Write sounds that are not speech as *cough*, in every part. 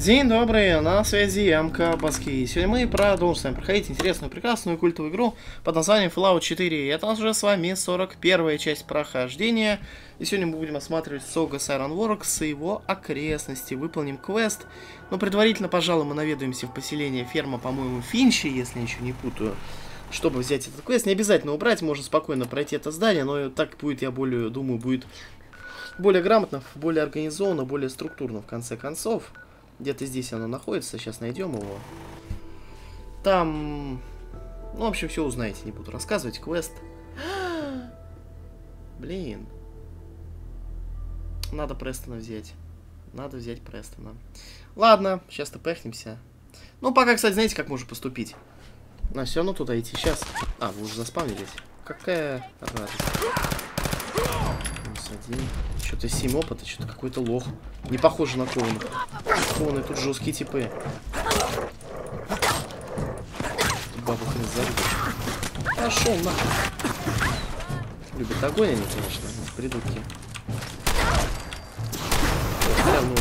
День добрый, на связи МК Баски. Сегодня мы продолжим проходить интересную, прекрасную культовую игру под названием Fallout 4. И это уже с вами 41 часть прохождения. И сегодня мы будем осматривать Сога Ironworks и его окрестности. Выполним квест. Но предварительно, пожалуй, мы наведаемся в поселение ферма, по-моему, Финчи, если я ничего не путаю. Чтобы взять этот квест, не обязательно убрать, можно спокойно пройти это здание, но так будет, я более, думаю, будет более грамотно, более организованно, более структурно в конце концов. Где-то здесь оно находится, сейчас найдем его. Там... Ну, в общем, все узнаете, не буду рассказывать. Квест. *gasps* Блин. Надо Престона взять. Надо взять Престона. Ладно, сейчас тпхнемся. Ну, пока, кстати, знаете, как можно поступить? На, все равно туда идти. Сейчас. А, вы уже заспавнились. Какая радость. Один. Что-то 7 опыта, что-то какой-то лох. Не похоже на кованых. Кованые тут жесткие типы. Бабу хрен забудешь. Пошел нахуй. Любят огонь они, конечно, придурки. Прям ну.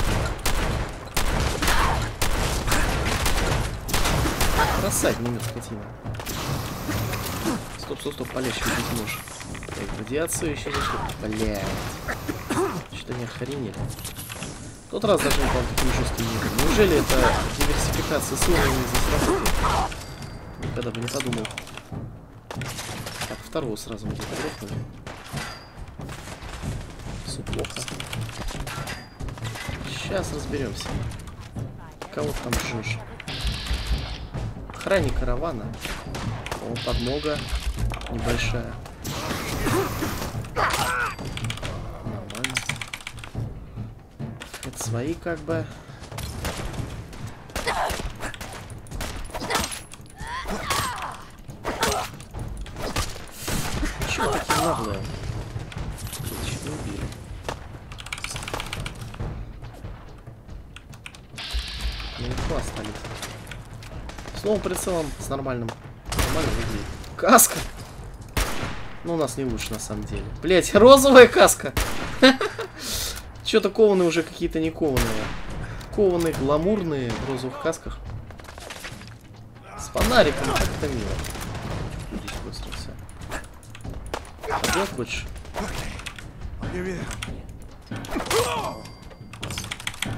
Бросать не скотина. Стоп, стоп, стоп, полегче убить можешь. Так, радиацию еще зашли. Блять. Что-то не охренели. Тот раз даже не был таким жестким не был. Неужели это диверсификация с уровнями здесь? Никогда бы не подумал. Так, второго сразу мы где-то грохнули. Все плохо. Сейчас разберемся. Кого там жжешь? Охранник каравана. О, подмога небольшая. Нормально. Это свои как бы. Чего такие наглые? Не убили. Наверху остались. С новым прицелом, с нормальным. Нормально выглядит. Каска! Ну, у нас не лучше, на самом деле. Блять, *laughs* розовая каска! *laughs* Что-то кованые уже какие-то не кованые. Кованые, гламурные в розовых касках. С фонариком, как это мило. Здесь выстрелился. Пойдет хочешь?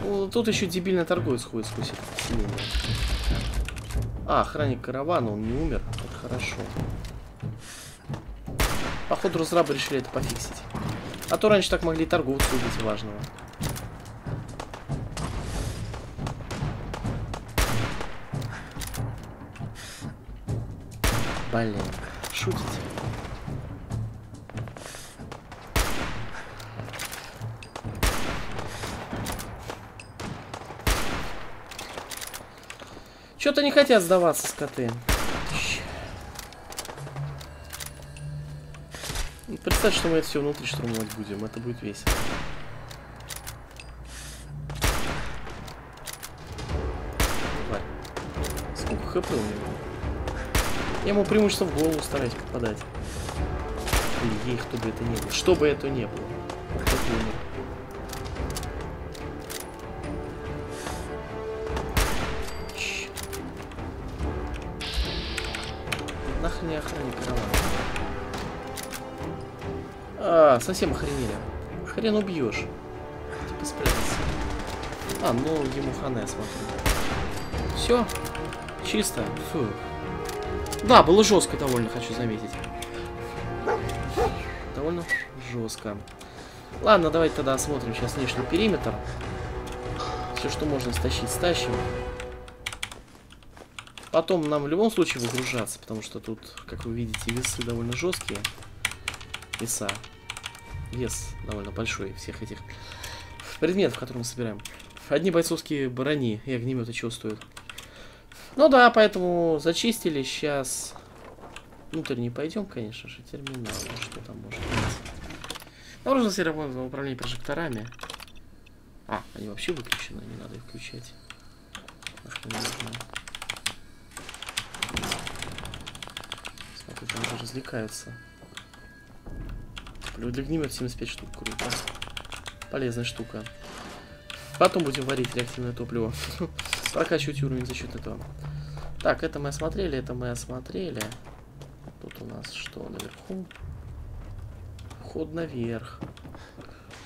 Ну, тут еще дебильный торговец ходит сквозь. А, охранник каравана, он не умер. Это хорошо. Походу разрабы решили это пофиксить. А то раньше так могли торговцу убить важного. Блин, шутите. Что-то не хотят сдаваться скоты. Представь, что мы это все внутри штурмовать будем. Это будет весело. Давай. Сколько хп у него? Я ему преимущество в голову стараюсь попадать. Или ей, кто бы это ни было. Что бы это ни было. Кто бы умер. Нахрен совсем охренели. Хрен убьешь. Типа спрятаться. А, ну ему хана, я смотрю. Все. Чисто. Фу. Да, было жестко довольно, хочу заметить. Довольно жестко. Ладно, давайте тогда осмотрим сейчас внешний периметр. Все, что можно стащить, стащим. Потом нам в любом случае выгружаться, потому что тут, как вы видите, весы довольно жесткие. Веса. Вес довольно большой всех этих предметов, которые мы собираем. Одни бойцовские брони и огнеметы стоят. Ну да, поэтому зачистили. Сейчас внутрь не пойдем, конечно же. Терминал. Что там может быть? Наружно сервер управление прожекторами. А, они вообще выключены, не надо их включать. Смотрю, там уже развлекаются. Для огнемет 75 штук, круто. Полезная штука. Потом будем варить реактивное топливо. *laughs* Прокачивать уровень за счет этого. Так, это мы осмотрели, это мы осмотрели. Тут у нас что наверху? Вход наверх.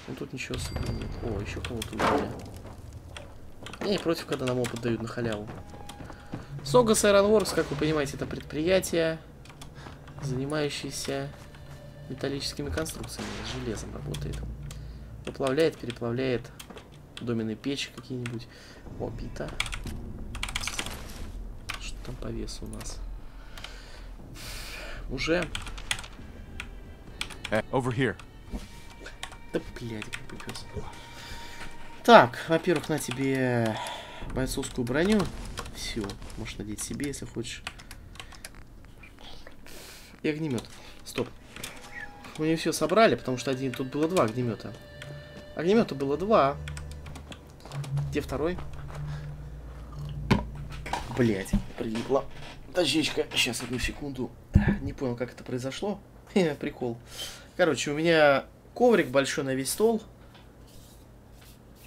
Ну тут ничего особенного нет. О, еще кого-то убили. Я не против, когда нам опыт дают на халяву. Согас Ironworks, как вы понимаете, это предприятие, занимающееся металлическими конструкциями, с железом работает. Выплавляет, переплавляет доменные печи какие-нибудь. О, бита. Что там по весу у нас? Уже. Hey, over here. Да, блядь, как пес. Так, во-первых, на тебе бойцовскую броню. Все, можешь надеть себе, если хочешь. И огнемет. Стоп. Мы не все собрали, потому что один тут было два огнемета. Огнемета было два. Где второй? Блять, прилипла. Дощечка. Сейчас, одну секунду. Не понял, как это произошло. Прикол. Короче, у меня коврик большой на весь стол.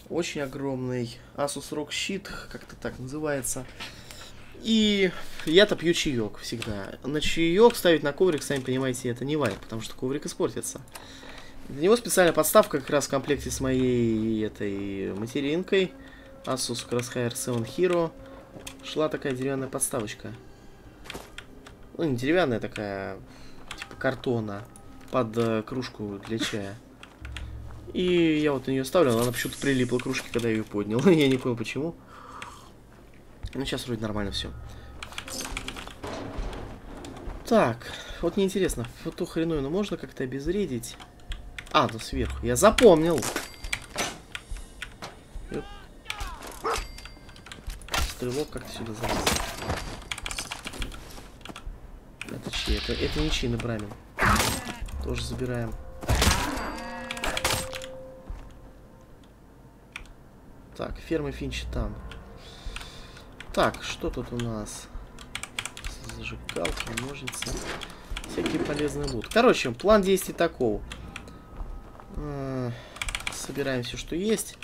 Очень огромный. Asus Rock Sheet, как-то так называется. И я-то пью чаек всегда. На чаек ставить на коврик, сами понимаете, это не варит, потому что коврик испортится. Для него специальная подставка как раз в комплекте с моей этой материнкой. Asus Crosshair 7 Hero. Шла такая деревянная подставочка. Ну, не деревянная такая, типа картона. Под э, кружку для чая. И я вот на нее ставлю, она почему-то прилипла к кружке, когда я ее поднял. *laughs* я не понял почему. Ну, сейчас вроде нормально все. Так, вот мне интересно, эту хреновину можно как-то обезвредить? А, ну сверху. Я запомнил. Стрелок как-то сюда залез. Это чьи? Это, это не чьи, Брамин. Тоже забираем. Так, ферма Финчи там. Так, что тут у нас? Зажигалка, ножницы. Всякие полезные лут. Короче, план действий такого. А, собираем все, что есть.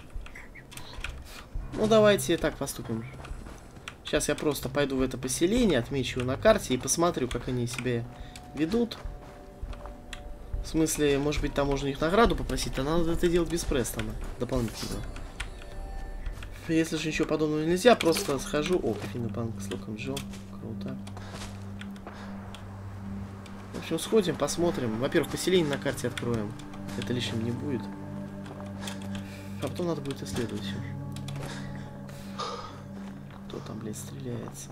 Ну, давайте так поступим. Сейчас я просто пойду в это поселение, отмечу его на карте и посмотрю, как они себя ведут. В смысле, может быть, там можно их награду попросить, а надо это делать без Престона дополнительно. Если же ничего подобного нельзя, просто схожу. О, банк с луком Джо. Круто. В общем, сходим, посмотрим. Во-первых, поселение на карте откроем. Это лишним не будет. А потом надо будет исследовать все. Кто там, блядь, стреляется?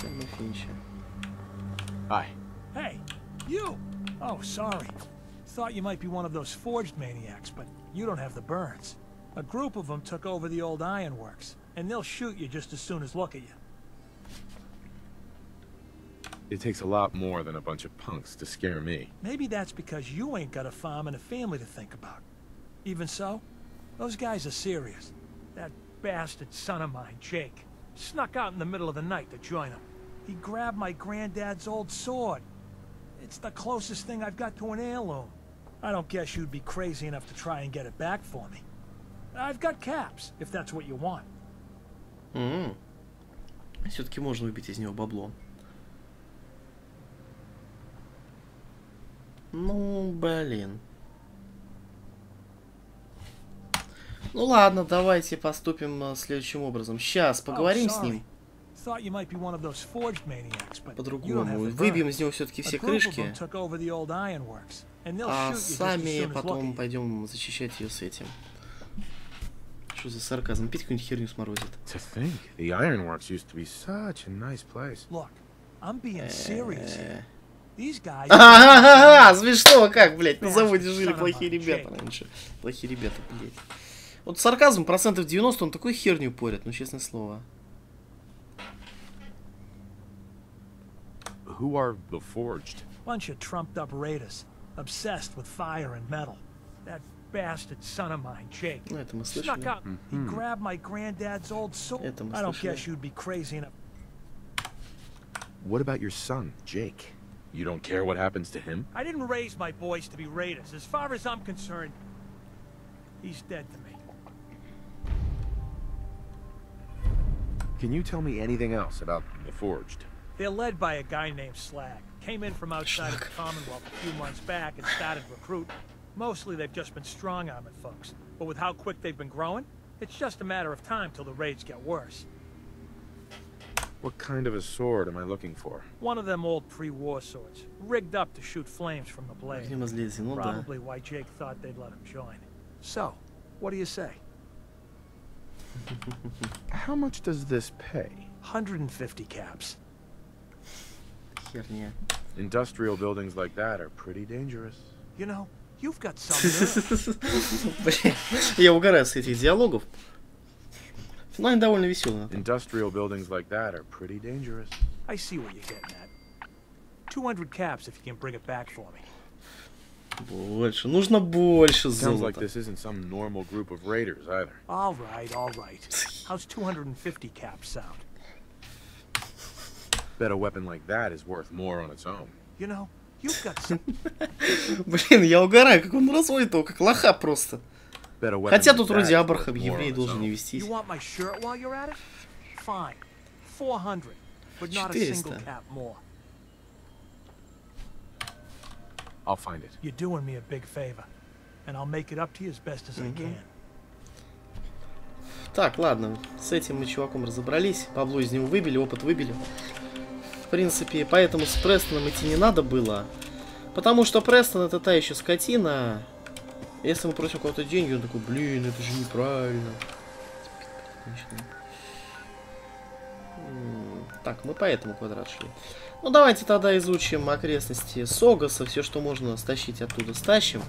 Прямо Финча. Hi. Hey, you! Oh, sorry. Thought you might be one of those forged maniacs, but you don't have the burns. A group of them took over the old ironworks, and they'll shoot you just as soon as look at you. It takes a lot more than a bunch of punks to scare me. Maybe that's because you ain't got a farm and a family to think about. Even so, those guys are serious. That bastard son of mine, Jake, snuck out in the middle of the night to join them. He grabbed my granddad's old sword. It's the closest thing I've got to an heirloom. I don't guess you'd be crazy enough to try and get it back for me. I've got caps, if that's what you want. Mm. Все-таки можно выбить из него бабло. Ну, блин. Ну ладно, давайте поступим следующим образом. Сейчас поговорим с ним. По-другому. Выбьем из него все-таки все крышки. А сами потом пойдем защищать ее с этим. Что за сарказм? Пить какую-нибудь херню сморозит. To think, the ironworks used to be such a nice place. Look, I'm being serious here. These guys... *laughs* Ага, смешно как, блядь, на заводе жили плохие ребята раньше. Плохие ребята, блядь. Вот сарказм процентов 90, он такой херню порит, ну честное слово. Who are the Forged? Bunch of trumped up raiders, obsessed with fire and metal. That bastard son of mine, Jake. Ну, это мы Snuck слышали. out. He grabbed my granddad's old sword. Это мы I don't слышали. guess you'd be crazy enough. What about your son, Jake? You don't care what happens to him? I didn't raise my boys to be raiders. As far as I'm concerned, He's dead to me. Can you tell me anything else about the Forged? They're led by a guy named Slag. Came in from outside of the Commonwealth a few months back and started recruiting. Mostly they've just been strong-arming folks, but with how quick they've been growing, it's just a matter of time till the raids get worse. What kind of a sword am I looking for? One of them old pre-war swords, rigged up to shoot flames from the blade. Probably why Jake thought they'd let him join. So, what do you say? *laughs* How much does this pay? 150 caps. Industrial buildings like that are pretty dangerous. You know, *laughs* you've got some nerve. Блин, я угораю с этих диалогов. Но они довольно веселые. Industrial buildings like that are pretty dangerous. I see what you're getting at. 200 caps if you can bring it back for me. Больше. Нужно больше Sounds like золота. this isn't some normal group of raiders either. All right, all right. How's 250 caps sound? Bet a weapon like that is worth more on its own. You know, you've got some... Блин, я угораю, как он разводит его, как лоха просто. Хотя тут вроде Абрахам еврей должен не вестись. You want my shirt while you're at it? Fine. 400. But not a 400. single cap more. I'll find it. You're doing me a big favor. And I'll make it up to you as best as I can. Так, ладно, с этим мы чуваком разобрались. Пабло из него выбили, опыт выбили. В принципе, поэтому с Престоном идти не надо было. Потому что Престон это та еще скотина. Если мы просим кого-то деньги, он такой, блин, это же неправильно. Так, мы по этому квадрат шли. Ну, давайте тогда изучим окрестности Согаса. Все, что можно стащить оттуда, стащим.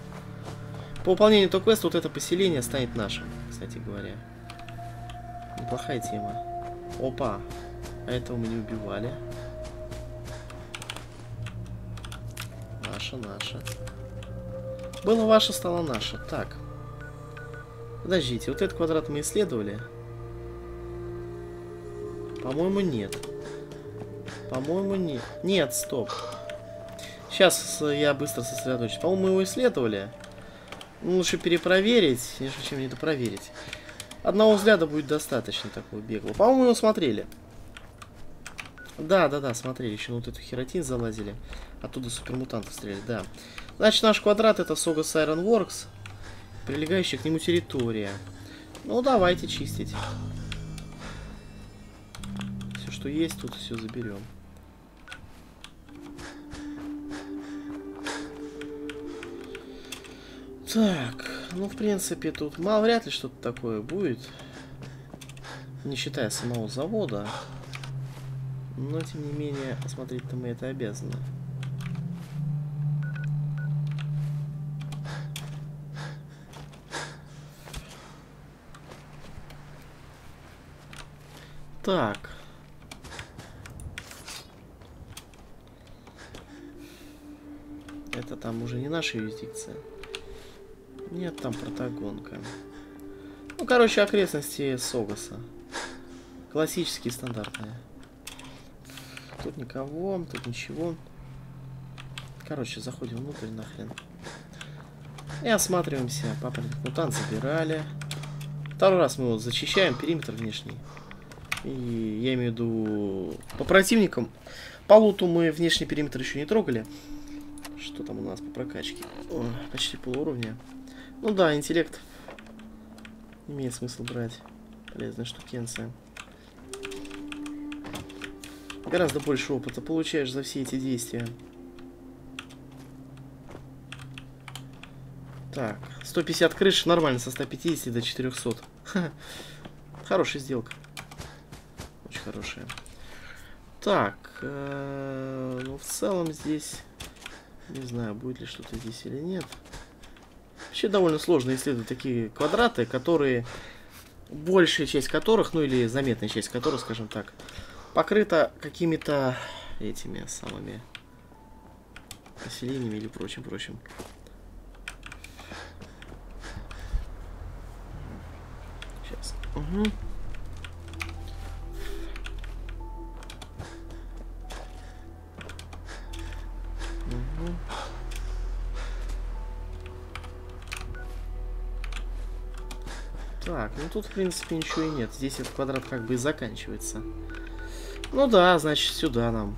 По выполнению этого квеста вот это поселение станет нашим, кстати говоря. Неплохая тема. Опа. А этого мы не убивали. Наша, наша. Было ваше, стало наше. Так. Подождите, вот этот квадрат мы исследовали? По-моему, нет. По-моему, нет. Нет, стоп. Сейчас я быстро сосредоточусь. По-моему, мы его исследовали. Ну, лучше перепроверить, нежели чем недопроверить. Одного взгляда будет достаточно такого беглого. По-моему, его смотрели. Да, да, да, смотрели. Еще вот эту херотин залазили. Оттуда супермутанты стреляли, да. Значит, наш квадрат это Согас Iron Works. Прилегающая к нему территория. Ну, давайте чистить. Все, что есть, тут все заберем. Так, ну, в принципе, тут мало вряд ли что-то такое будет. Не считая самого завода. Но, тем не менее, осмотреть-то мы это обязаны. Так. Это там уже не наша юрисдикция. Нет, там протагонка. Ну, короче, окрестности Согаса. Классические, стандартные. Тут никого, тут ничего. Короче, заходим внутрь нахрен. И осматриваемся. Папоротник мутант забирали. Второй раз мы его зачищаем, периметр внешний. И я имею в виду по противникам. По луту мы внешний периметр еще не трогали. Что там у нас по прокачке? О, почти полууровня. Ну да, интеллект имеет смысл брать. Полезная штукенция. Гораздо больше опыта получаешь за все эти действия. Так, 150 крыш нормально, со 150 до 400. Ха. *laughs* Хорошая сделка. Очень хорошая. Так, э, ну в целом здесь... Не знаю, будет ли что-то здесь или нет. Вообще довольно сложно исследовать такие квадраты, которые... Большая часть которых, ну или заметная часть которых, скажем так, покрыта какими-то этими самыми поселениями или прочим-прочим. Сейчас. Угу. Угу. Так, ну тут, в принципе, ничего и нет. Здесь этот квадрат как бы и заканчивается. Ну да, значит, сюда нам.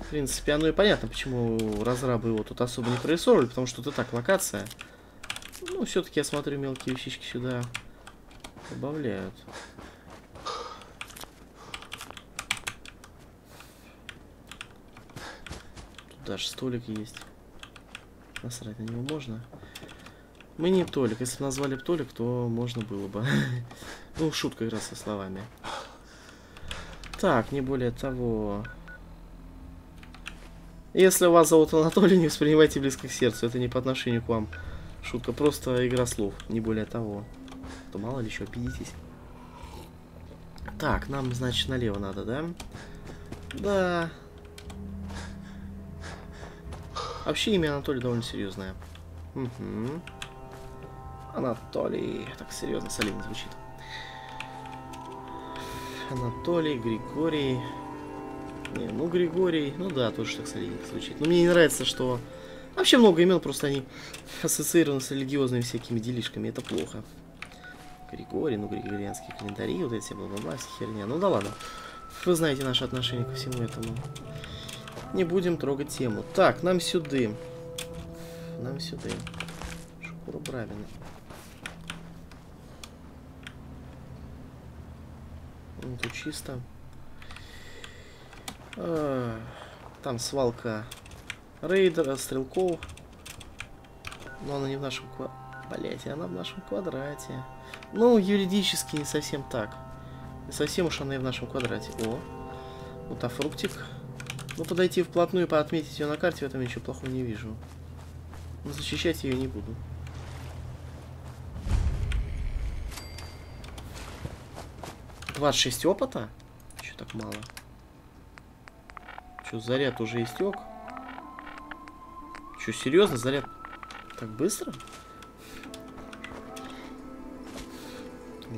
В принципе, оно и понятно, почему разрабы его тут особо не прорисовывали, потому что и так локация. Ну, все-таки я смотрю, мелкие вещички сюда добавляют. Тут даже столик есть. Насрать на него можно. Мы не Толик. Если бы назвали бы Толик, то можно было бы. *laughs* ну, шутка игра со словами. Так, не более того. Если вас зовут Анатолий, не воспринимайте близко к сердцу. Это не по отношению к вам. Шутка, просто игра слов, не более того. То мало ли еще обидитесь. Так, нам, значит, налево надо, да? Да. Вообще имя Анатолий довольно серьезное. Угу. Анатолий. Так серьезно, солидно звучит. Анатолий, Григорий. Не, ну Григорий, ну да, тоже так звучит. Но мне не нравится, что... Вообще много имен, просто они ассоциированы с религиозными всякими делишками, это плохо. Григорий, ну григорианские календари, вот эти бла-бла-бла, вся херня. Ну да ладно. Вы знаете наше отношение ко всему этому. Не будем трогать тему. Так, нам сюда. Нам сюда. Шкура Бравина. Ну, тут чисто. А, там свалка рейдера, стрелков. Но она не в нашем квадрате. она в нашем квадрате. Ну, юридически не совсем так. Не совсем уж она и в нашем квадрате. О, вот а фруктик. Ну, подойти вплотную и поотметить ее на карте, в этом ничего плохого не вижу. Но защищать ее не буду. Двадцать шесть опыта? Че так мало? Че, заряд уже истек? Че, серьезно, заряд так быстро?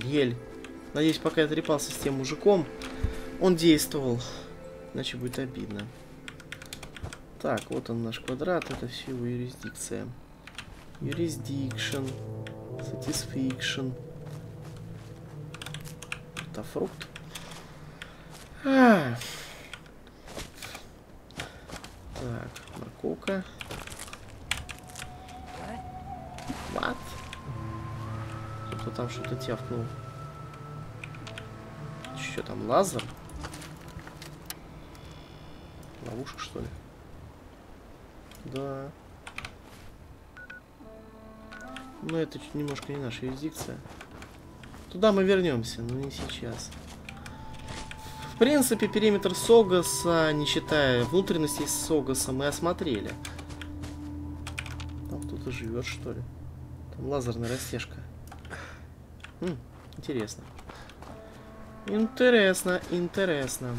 Ель. Надеюсь, пока я трепался с тем мужиком, он действовал. Иначе будет обидно. Так, вот он наш квадрат, это все его юрисдикция. Юрисдикшн. Satisfaction. Это фрукт. А. Так, морковка. What? Кто там что-то тявкнул? Что там, лазер? Ловушка, что ли? Да. Но это немножко не наша юрисдикция. Туда мы вернемся, но не сейчас. В принципе, периметр Согаса, не считая внутренностей Согаса, мы осмотрели. Там кто-то живет, что ли? Там лазерная растяжка. Хм, интересно. Интересно, интересно.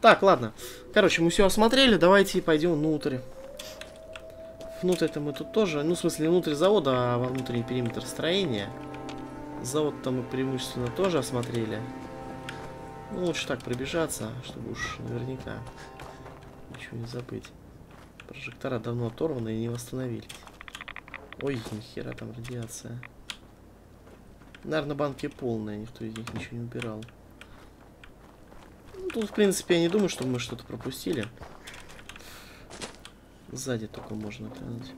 Так, ладно. Короче, мы все осмотрели, давайте пойдем внутрь. Внутрь это мы тут тоже, ну, в смысле, внутрь завода, а во внутренний периметр строения. Завод-то мы преимущественно тоже осмотрели. Ну, лучше так пробежаться, чтобы уж наверняка ничего не забыть. Прожектора давно оторваны и не восстановились. Ой, нихера там радиация. Наверное, банки полные, никто из них ничего не убирал. Ну, тут, в принципе, я не думаю, что мы что-то пропустили. Сзади только можно тянуть.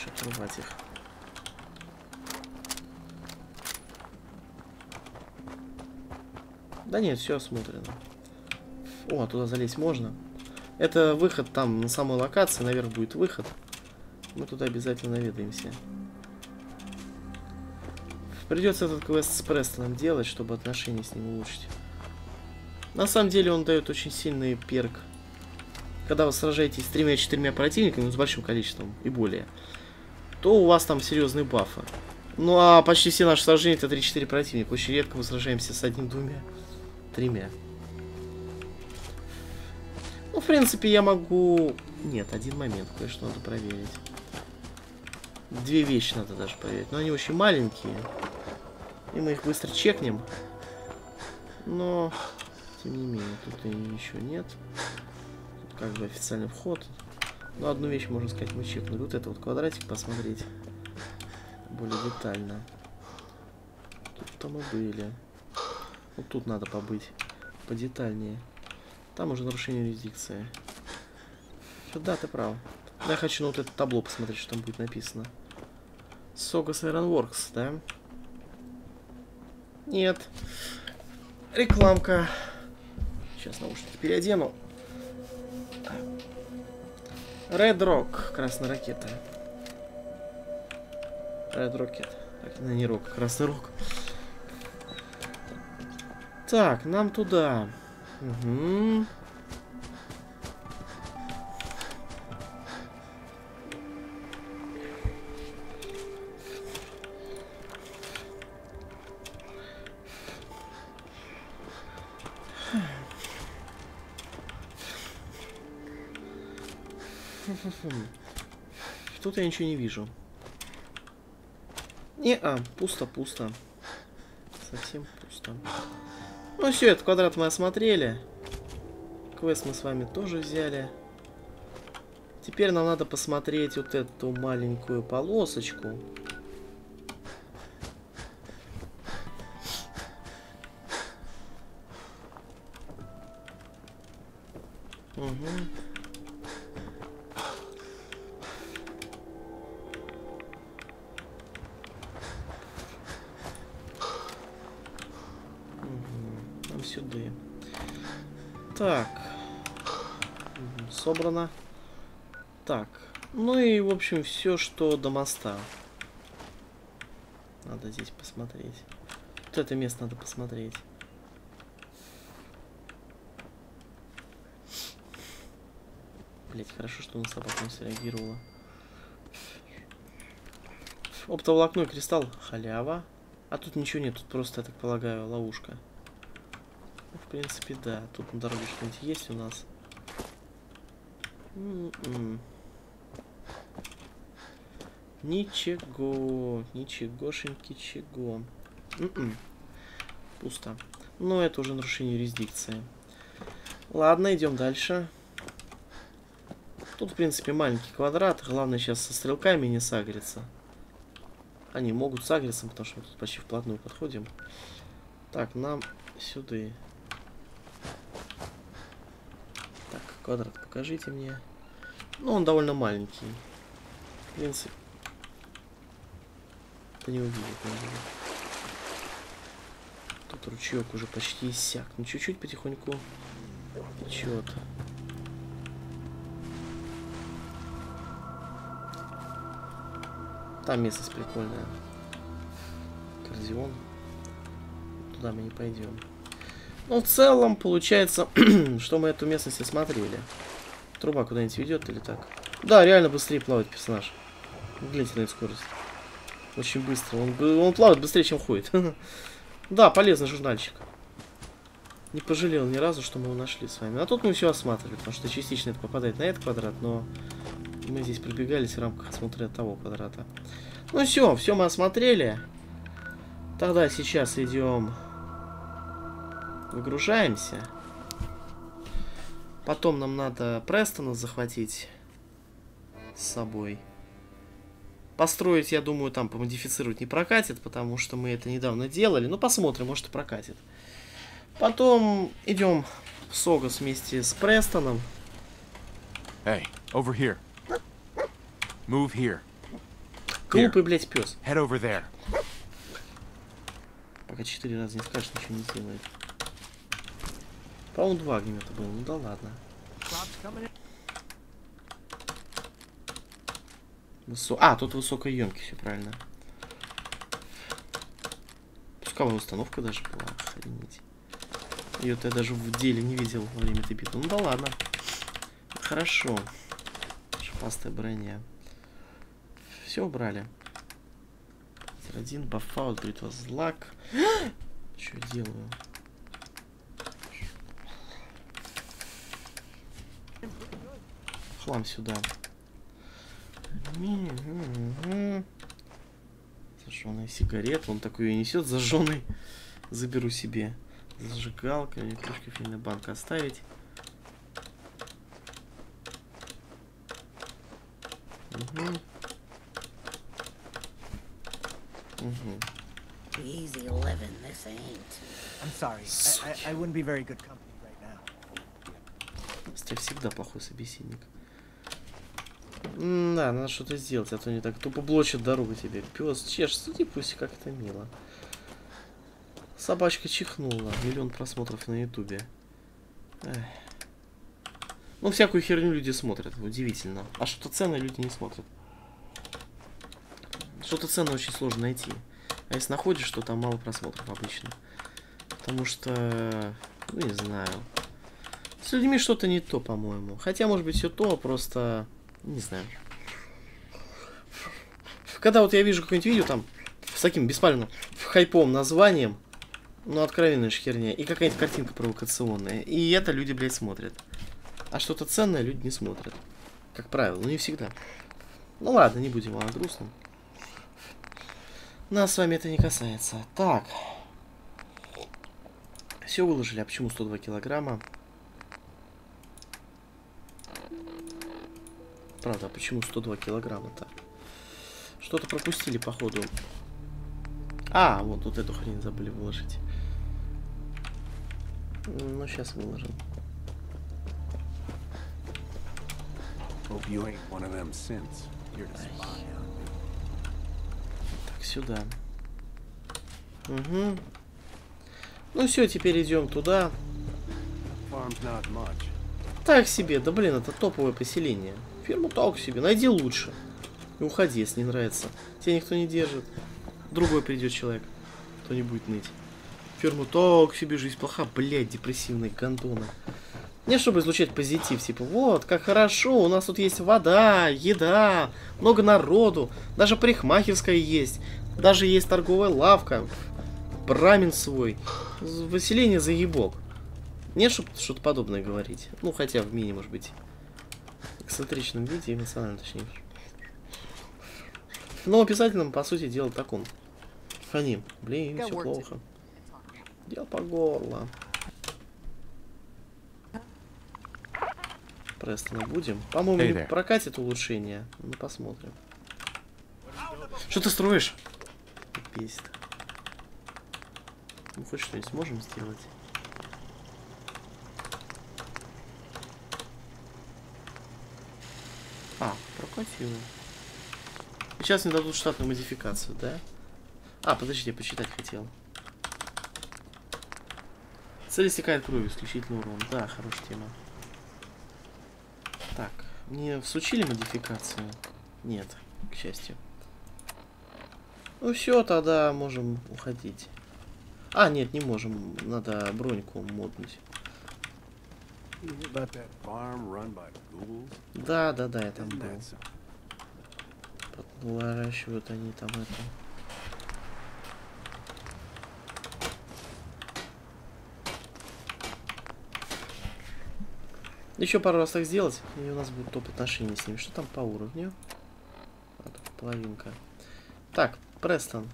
Лучше отрывать их. Да нет, все осмотрено. О, туда залезть можно. Это выход там на самой локации, наверх будет выход. Мы туда обязательно наведаемся. Придется этот квест с Престоном делать, чтобы отношения с ним улучшить. На самом деле он дает очень сильный перк. Когда вы сражаетесь с тремя-четырьмя противниками, ну, с большим количеством и более, то у вас там серьезные бафы. Ну а почти все наши сражения это 3-4 противника. Очень редко мы сражаемся с одним-двумя, тремя. Ну, в принципе, я могу... Нет, один момент, кое-что надо проверить. Две вещи надо даже проверить. Но они очень маленькие. И мы их быстро чекнем. Но, тем не менее, тут и ничего нет. Тут как бы официальный вход. Ну, одну вещь, можно сказать, мы чекнули. Вот это вот квадратик посмотреть. Более детально. Тут-то мы были. Вот тут надо побыть. Подетальнее. Там уже нарушение юрисдикции. Да, ты прав. Я хочу на вот это табло посмотреть, что там будет написано. Согас Ironworks, да? Нет. Рекламка. Сейчас наушники переодену. Red Rock, красная ракета. Red Rocket. Так, не рок, красный рок. Так, нам туда. Угу. Тут я ничего не вижу. Не, а, пусто, пусто. Совсем пусто. Ну все, этот квадрат мы осмотрели. Квест мы с вами тоже взяли. Теперь нам надо посмотреть вот эту маленькую полосочку. Угу. Сюда. Так. Собрано. Так. Ну и, в общем, все, что до моста. Надо здесь посмотреть. Вот это место надо посмотреть. Блять, хорошо, что на собаку не среагировала. Оптоволокно кристалл. Халява. А тут ничего нет, тут просто, я так полагаю, ловушка. Ну, принципе, да. Тут на дороге что-нибудь есть у нас. М-м. Ничего. Ничегошеньки чего. М-м. Пусто. Но это уже нарушение юрисдикции. Ладно, идем дальше. Тут, в принципе, маленький квадрат. Главное сейчас со стрелками не сагриться. Они могут сагриться, потому что мы тут почти вплотную подходим. Так, нам сюда. Так, квадрат покажите мне. Ну, он довольно маленький. В принципе. Это не увидит. Тут ручеек уже почти иссяк. Ну, чуть-чуть потихоньку течет. Там местность прикольная. Кордион. Туда мы не пойдем. Ну, в целом, получается, *clears throat* что мы эту местность осмотрели. Труба куда-нибудь ведет или так? Да, реально быстрее плавает персонаж. Эту скорость. Очень быстро. Он, он плавает быстрее, чем ходит. *laughs* Да, полезный журнальчик. Не пожалел ни разу, что мы его нашли с вами. А тут мы все осматривали, потому что частично это попадает на этот квадрат, но мы здесь пробегались в рамках осмотра того квадрата. Ну все, все мы осмотрели. Тогда сейчас идем... Выгружаемся. Потом нам надо Престона захватить с собой. Построить, я думаю, там помодифицировать не прокатит, потому что мы это недавно делали. Ну, посмотрим, может и прокатит. Потом идем в Согас вместе с Престоном. Hey, over here. Move here. Глупый, блядь, пес. Head over there. Пока четыре раза не скажешь, ничего не сделает. По-моему, два огнемета было. Ну да ладно. Высо- А, тут высокой емки, все правильно. Пусковая установка даже была, охренеть. Ее-то я даже в деле не видел во время этой битвы. Ну да ладно. Хорошо. Шипастая броня. Все убрали. Один бафаут, бритва злак. Что делаю? Хлам сюда. Зажженная сигарета. Он такой ее несет, зажженный. Заберу себе. Зажигалка, кружка фильная банка оставить. Угу. Угу. Easy living, this ain't. I'm sorry. I, I, I wouldn't be very good company right now. Стя всегда плохой собеседник. Да, надо что-то сделать, а то не так тупо блочит дорогу тебе. Пес, чеш, сиди, пусть как это мило. Собачка чихнула. Миллион просмотров на ютубе. Ну, всякую херню люди смотрят. Удивительно. А что-то ценное люди не смотрят. Что-то ценное очень сложно найти. А если находишь, то там мало просмотров обычно. Потому что... Ну, не знаю. С людьми что-то не то, по-моему. Хотя, может быть, все то, просто... Не знаю. Когда вот я вижу какое-нибудь видео там с таким беспалевным хайповым названием, ну, откровенная же херня, и какая-нибудь картинка провокационная, и это люди, блядь, смотрят. А что-то ценное люди не смотрят. Как правило, но не всегда. Ну ладно, не будем о грустном. Нас с вами это не касается. Так. Все выложили. А почему 102 килограмма? Правда, а почему 102 килограмма-то? Что-то пропустили, походу. А, вот, вот эту хрень забыли выложить. Ну, сейчас выложим. Так, сюда. Угу. Ну все, теперь идем туда. Так себе, да блин, это топовое поселение. Фирму так себе, найди лучше. И уходи, если не нравится. Тебя никто не держит. Другой придет человек, кто не будет ныть. Фирму так себе, жизнь плоха, блядь, депрессивные гондоны. Не чтобы излучать позитив, типа, вот, как хорошо, у нас тут есть вода, еда, много народу, даже парикмахерская есть, даже есть торговая лавка, брамин свой, поселение заебок. Нет, чтобы что-то подобное говорить. Ну, хотя в мини, может быть, эксцентричном виде, эмоционально, точнее. Но обязательно, по сути, дело таком. Фоним. Блин, Got все плохо. Дело по горло. Престона будем. По-моему, Hey не прокатит улучшение. Ну, посмотрим. Что ты строишь? Бесит. Ну, хоть что-нибудь сможем сделать? А, прокатило. Сейчас мне дадут штатную модификацию, да? А, подожди, я почитать хотел. Цель истекает кровью, исключительный урон. Да, хорошая тема. Так, мне всучили модификацию? Нет, к счастью. Ну все, тогда можем уходить. А, нет, не можем. Надо броньку моднуть. You hear about that farm run by ghouls? Да, да, да, я там был. Выращивают они там это. Еще пару раз так сделать, и у нас будет топ отношений с ними. Что там по уровню? А, тут половинка. Так, Престон.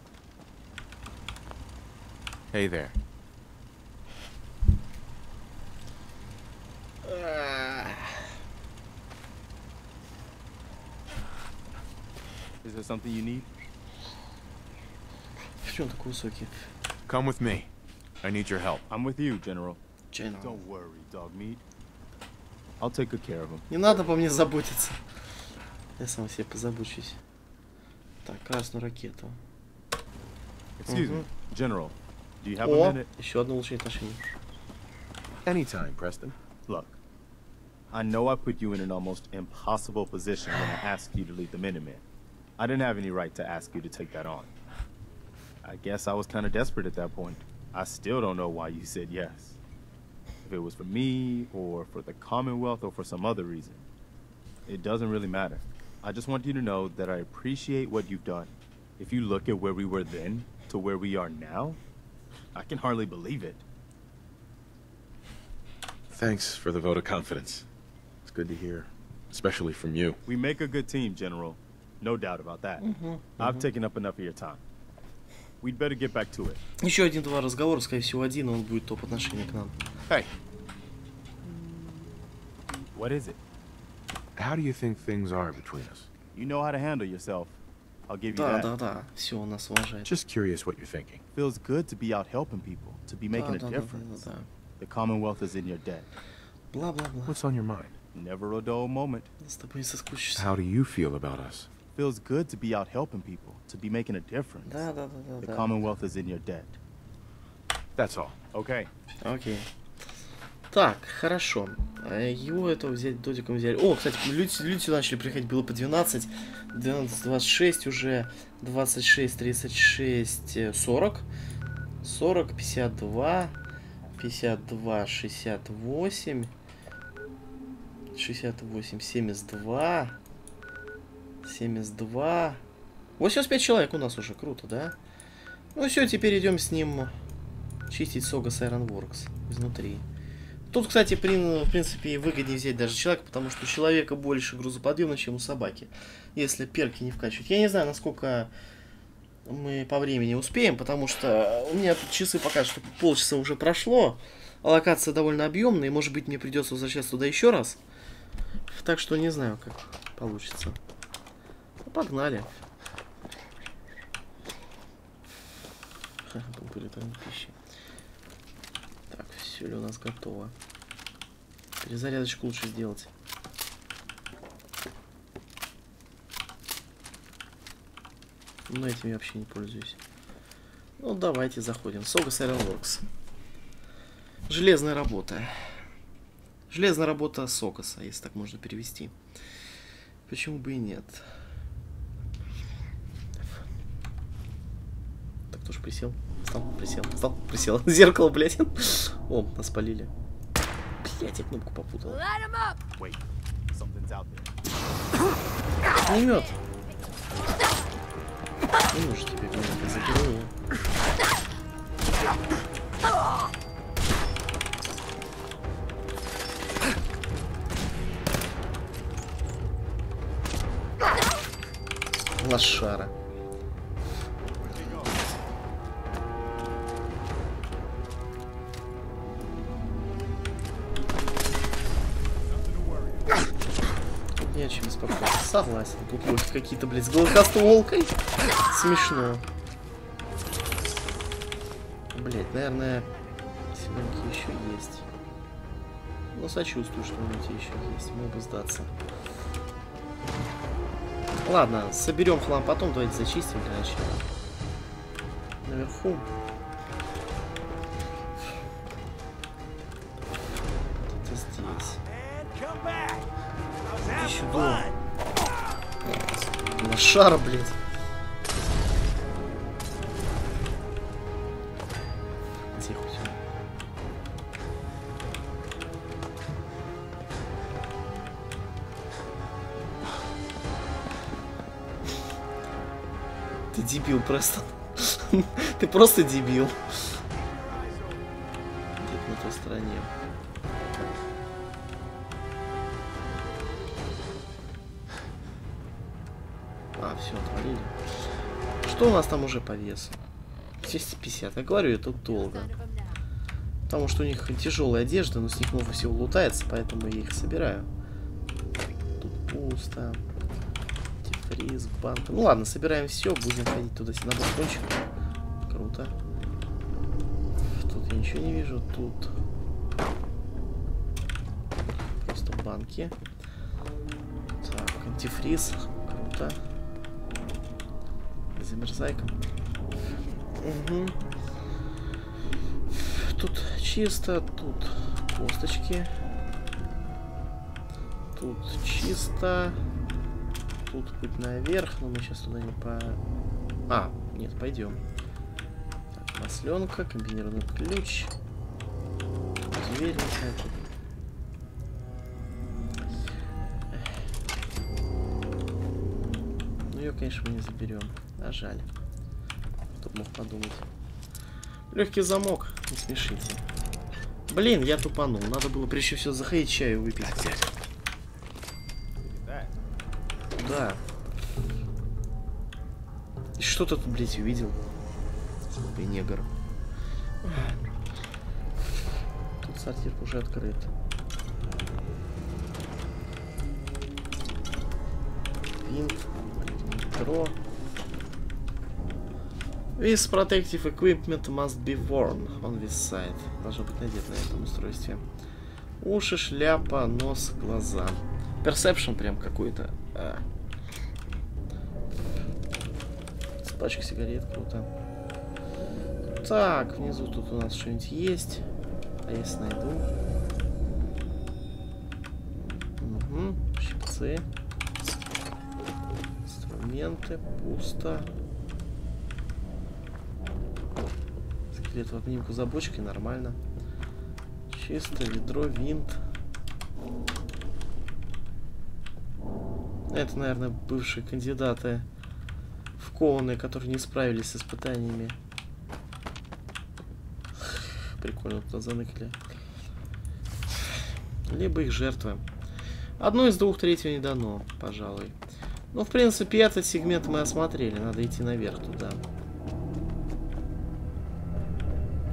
Hey there. Is there something you need? Почему он такой высокий? Come with me. I need your help. I'm with you, General. Чайно. Don't worry, dog meat. I'll take good care of him. Не надо по мне заботиться. Я сам о себе позабочусь. Так, красную ракету. Excuse me, General. Do you have a О, minute? еще одно улучшение отношений. Anytime, Preston. Look, I know I put you in an almost impossible position when I asked you to lead the Minutemen. I didn't have any right to ask you to take that on. I guess I was kind of desperate at that point. I still don't know why you said yes. If it was for me, or for the Commonwealth, or for some other reason. It doesn't really matter. I just want you to know that I appreciate what you've done. If you look at where we were then to where we are now, I can hardly believe it. Thanks for the vote of confidence It's good to hear, especially from you. We make a good team, General. No doubt about that. I've taken up enough of your time. We'd better get back to it. Еще один-два разговора, скорее всего, один, и он будет топ отношения к нам. Hey, What is it? how do you think things are between us? You know how to handle yourself. I'll give you Да, that. да, да. Все, он нас уважает. Just curious what you're thinking. Feels good to be out helping people, to be making Да, a да, да, difference. да, да. The Commonwealth is in your debt. Бла-бла-бла. What's on your mind? Never a dull moment. How do you feel about us? Feels good to be out helping people, to be making a difference. Да, да, да, The да, да. Commonwealth is in your debt. That's all. Okay. Окей. Так, хорошо. Э, Его это взять додиком взяли. О, кстати, люди, люди сюда начали приходить, было по 12, 12, 26 уже, 26, 36, э, 40, 40, 52, 52, 68, 68, 72, 72, 85 человек у нас уже, круто, да? Ну все, теперь идем с ним чистить Согас Ironworks изнутри. Тут, кстати, при- в принципе, выгоднее взять даже человека, потому что у человека больше грузоподъемно, чем у собаки. Если перки не вкачивать. Я не знаю, насколько мы по времени успеем, потому что у меня тут часы покажут, что полчаса уже прошло. Локация довольно объемная, и может быть мне придется возвращаться туда еще раз. Так что не знаю, как получится. Ну, Погнали. Ха. Так, все ли у нас готово? Перезарядочку лучше сделать. Но этим я вообще не пользуюсь. Ну, давайте заходим. Согас Ironworks. Железная работа. Железная работа Сокоса, если так можно перевести. Почему бы и нет? Так, тоже присел. Встал, присел, встал, присел. *laughs* Зеркало, блядь. О, нас полили. Блядь, я кнопку попутал. Огнемет. Не нужен тебе огнемет, я Лошара. Не о чем беспокоиться. Согласен. Тут волки какие-то, блядь, с волкой. Смешно. Блять, наверное, семерки еще есть. Но сочувствую, что они эти еще есть. Мог бы сдаться. Ладно, соберем хлам потом, давайте зачистим начала. Наверху. Это здесь. Сюда. fun. Лошара, блядь. Просто. *laughs* Ты просто дебил. Где-то на той стороне. А, все, отвалили. Что у нас там уже по весу? 250. Я говорю, это долго. Потому что у них тяжелая одежда, но с них много всего лутается, поэтому я их собираю. Тут пусто. Антифриз, банк. Ну ладно, собираем все, будем ходить туда на балкончик. Круто. Тут я ничего не вижу, тут просто банки. Так, антифриз. Круто. Замерзайка. Угу. Тут чисто, тут косточки. Тут чисто. Тут путь наверх, но мы сейчас туда не по... А, нет, пойдем. Так, масленка, комбинированный ключ. Дверь какая-то. Ну ее, конечно, мы не заберем. А жаль. Кто мог подумать. Легкий замок, не смешите. Блин, я тупанул. Надо было прежде всего заходить чаю выпить. И что ты тут, блядь, увидел? Ты негр. Тут сортир уже открыт. винт, метро. This protective equipment must be worn on this side. Должно быть надето на этом устройстве. Уши, шляпа, нос, глаза. Perception прям какой-то. А. Пачка сигарет, круто. Так, внизу тут у нас что-нибудь есть. А если найду? Угу, щипцы. Инструменты, пусто. Скелет в обнимку за бочкой, нормально. Чисто, ведро, винт. Это, наверное, бывшие кандидаты в кованые, которые не справились с испытаниями. Прикольно туда заныкали. Либо их жертвы. Одно из двух третьего не дано, пожалуй. Ну, в принципе, этот сегмент мы осмотрели. Надо идти наверх туда.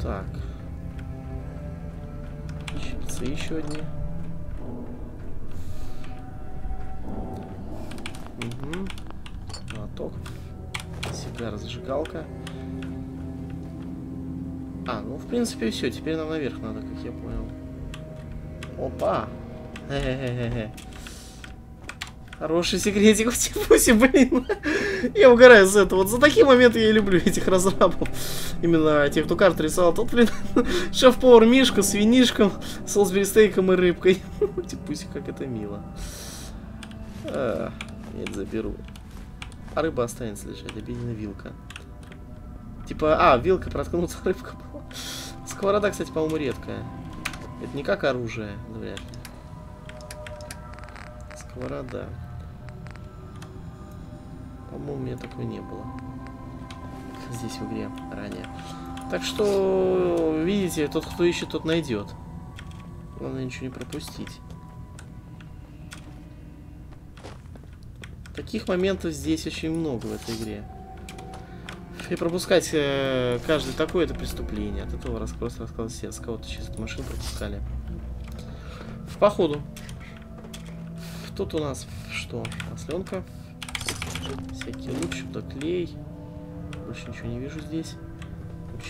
Так. Щипцы еще одни. Сигара, зажигалка. А, ну в принципе все. Теперь нам наверх надо, как я понял. Опа! Хе-хе-хе-хе. Хороший секретик в Тифусе, блин. *laughs* я угораю с этого. Вот за такие моменты я и люблю этих разрабов. Именно тех, кто карты рисовал. Тут, блин, *laughs* шеф-повар Мишка с винишком, солсбери стейком и рыбкой. *laughs* Типусик, как это мило. А, я это заберу. А рыба останется лежать, обедена вилка. Типа, а, вилка проткнуться, *laughs* рыбка была. Сковорода, кстати, по-моему, редкая. Это не как оружие, вряд ли. Сковорода. По-моему, у меня такого не было. Здесь в игре ранее. Так что, видите, тот, кто ищет, тот найдет. Главное ничего не пропустить. Таких моментов здесь очень много в этой игре. И пропускать э, каждый такое это преступление. От этого рассказ рассказал с кого-то через эту машину пропускали. В походу. Тут у нас что? Масленка. Всякий луч, да клей. Больше ничего не вижу здесь.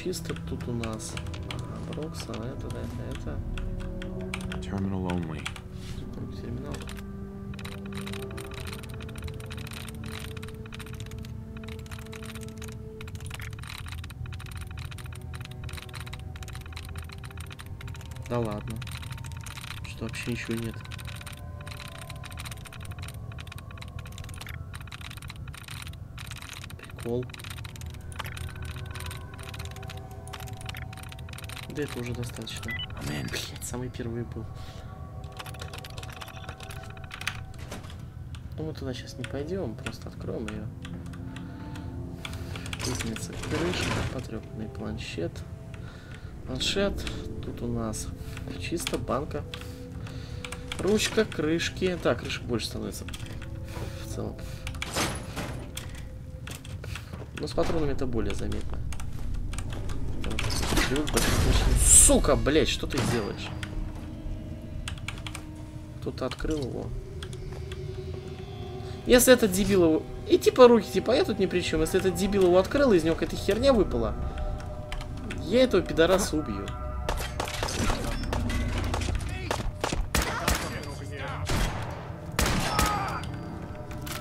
Чисто. Тут у нас ага, Броксон, это, это, это. Terminal only. Да ладно. Что вообще ничего нет. Прикол. Да это уже достаточно. Блять, самый первый был. Ну мы туда сейчас не пойдем, просто откроем ее. Лестница крышка, потрепанный планшет. Планшет. Тут у нас чисто банка. Ручка, крышки. Так, крышек больше становится. В целом. Но с патронами это более заметно. Сука, блять, что ты делаешь? Кто-то открыл его. Если этот дебил его... И типа руки, типа, я тут ни при чем. Если этот дебил его открыл, из него какая-то херня выпала, я этого пидораса убью.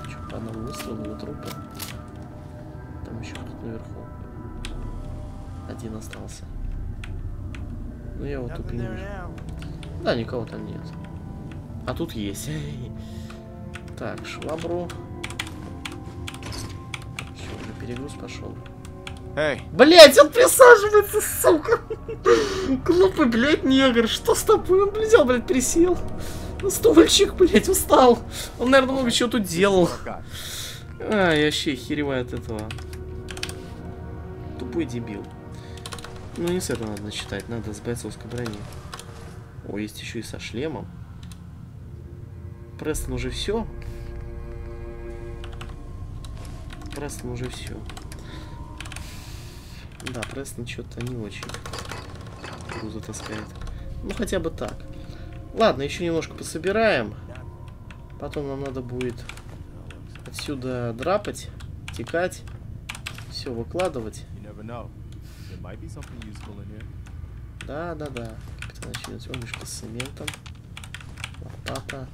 Чё, по одному выстрелу его трупа. Там еще кто-то наверху. Один остался. Ну я его тупо не вижу. Да, никого там нет. А тут есть. *laughs* Так, швабру. Все, уже перегруз пошел. Hey, Блять, он присаживается, сука. Глупый, блядь, негр. Что с тобой? Он, блядь, взял, блядь, присел. На стульчик, блядь, устал. Он, наверное, много чего тут делал. А, я вообще хереваю от этого. Тупой дебил. Ну, не с этого надо начитать, надо с бойцовской брони. О, есть еще и со шлемом. Престон уже все. Престон уже все. Да, Престон что-то не очень груза таскает. Ну, хотя бы так. Ладно, еще немножко пособираем. Потом нам надо будет Отсюда драпать, текать, все выкладывать. Да, да, да. Капитан очевидно. О, мешки с цементом. Лопата.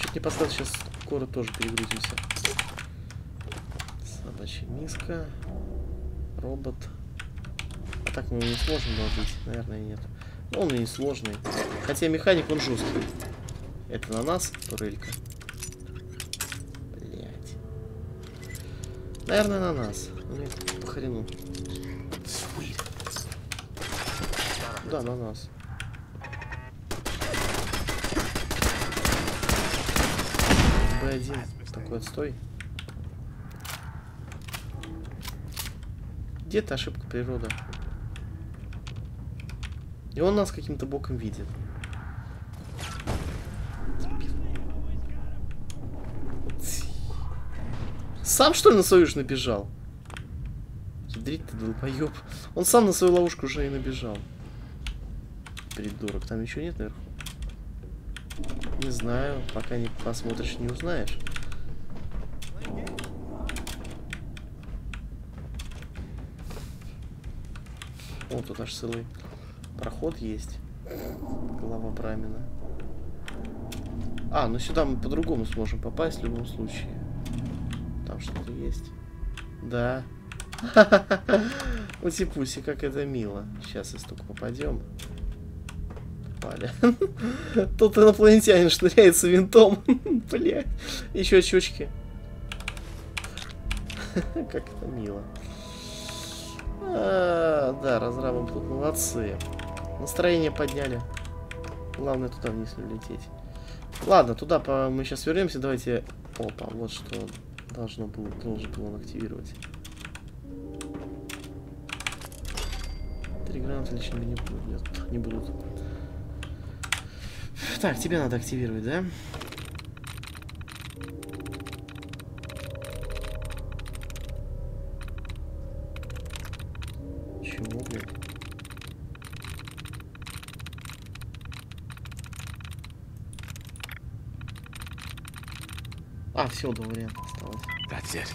Чуть не поставил, сейчас скоро тоже перегрузимся. Собачья миска. Робот. А так мы его не сможем добыть? Наверное, нет. Но он и не сложный. Хотя механик, он жесткий. Это на нас турелька? Блять. Наверное, на нас. Мне по хрену. Да, на нас. Б1. Такой отстой. Где-то ошибка природа. И он нас каким-то боком видит. Сам что ли на свою ж набежал? Ядрить ты, долбоёб. Он сам на свою ловушку уже и набежал. Придурок. Там ничего нет наверху? Не знаю. Пока не посмотришь, не узнаешь. Тут аж целый проход есть. Голова Брамина. А, ну сюда мы по-другому сможем попасть в любом случае. Там что-то есть. Да. *laughs* Ути-пуси, как это мило. Сейчас, если только попадем. Попали. *laughs* Тут инопланетянин шныряется винтом. *laughs* Блять. Еще очечки. Как это мило. Да, разрабам тут молодцы. Настроение подняли. Главное туда вниз не улететь. Ладно, туда по... мы сейчас вернемся. Давайте. Опа, вот что должно было, должен был он активировать. Три гранаты лично не будут. Не будут. Так, тебе надо активировать, да? Чего, блядь? А, все, два варианта осталось. That's it.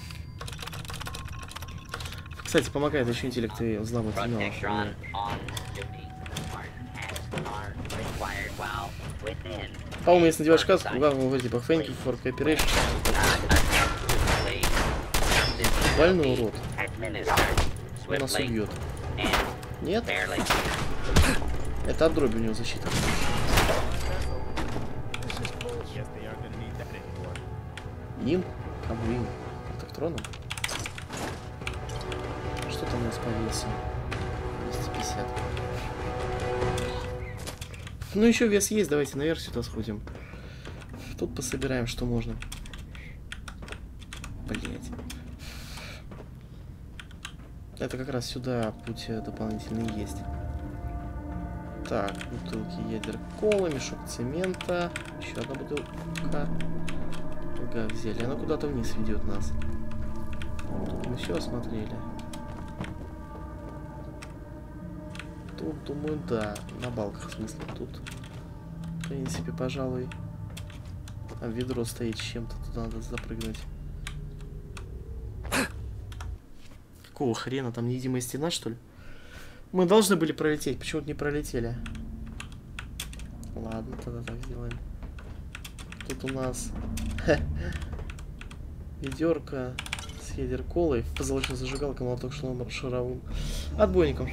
Кстати, помогает еще интеллект и has are required while within. По-моему, если надеваешь каску, главное говорить типа thank you for cooperation. Больной урод. Он нас убьет. Нет? Это от дроби у него защита. Ну еще вес есть, давайте наверх сюда сходим. Тут пособираем, что можно. Блять. Это как раз сюда путь э, дополнительный есть. Так, бутылки ядер колы, мешок цемента, еще одна бутылка. Ага, взяли. Она куда-то вниз ведет нас. Мы все осмотрели. Думаю, да. На балках, в смысле, тут. В принципе, пожалуй. Там ведро стоит чем-то, туда надо запрыгнуть. Какого хрена? Там невидимая стена, что ли? Мы должны были пролететь, почему-то не пролетели. Ладно, тогда так сделаем. Тут у нас ведерко с ядер колой, позолоченная зажигалка, молоток шаровым отбойником.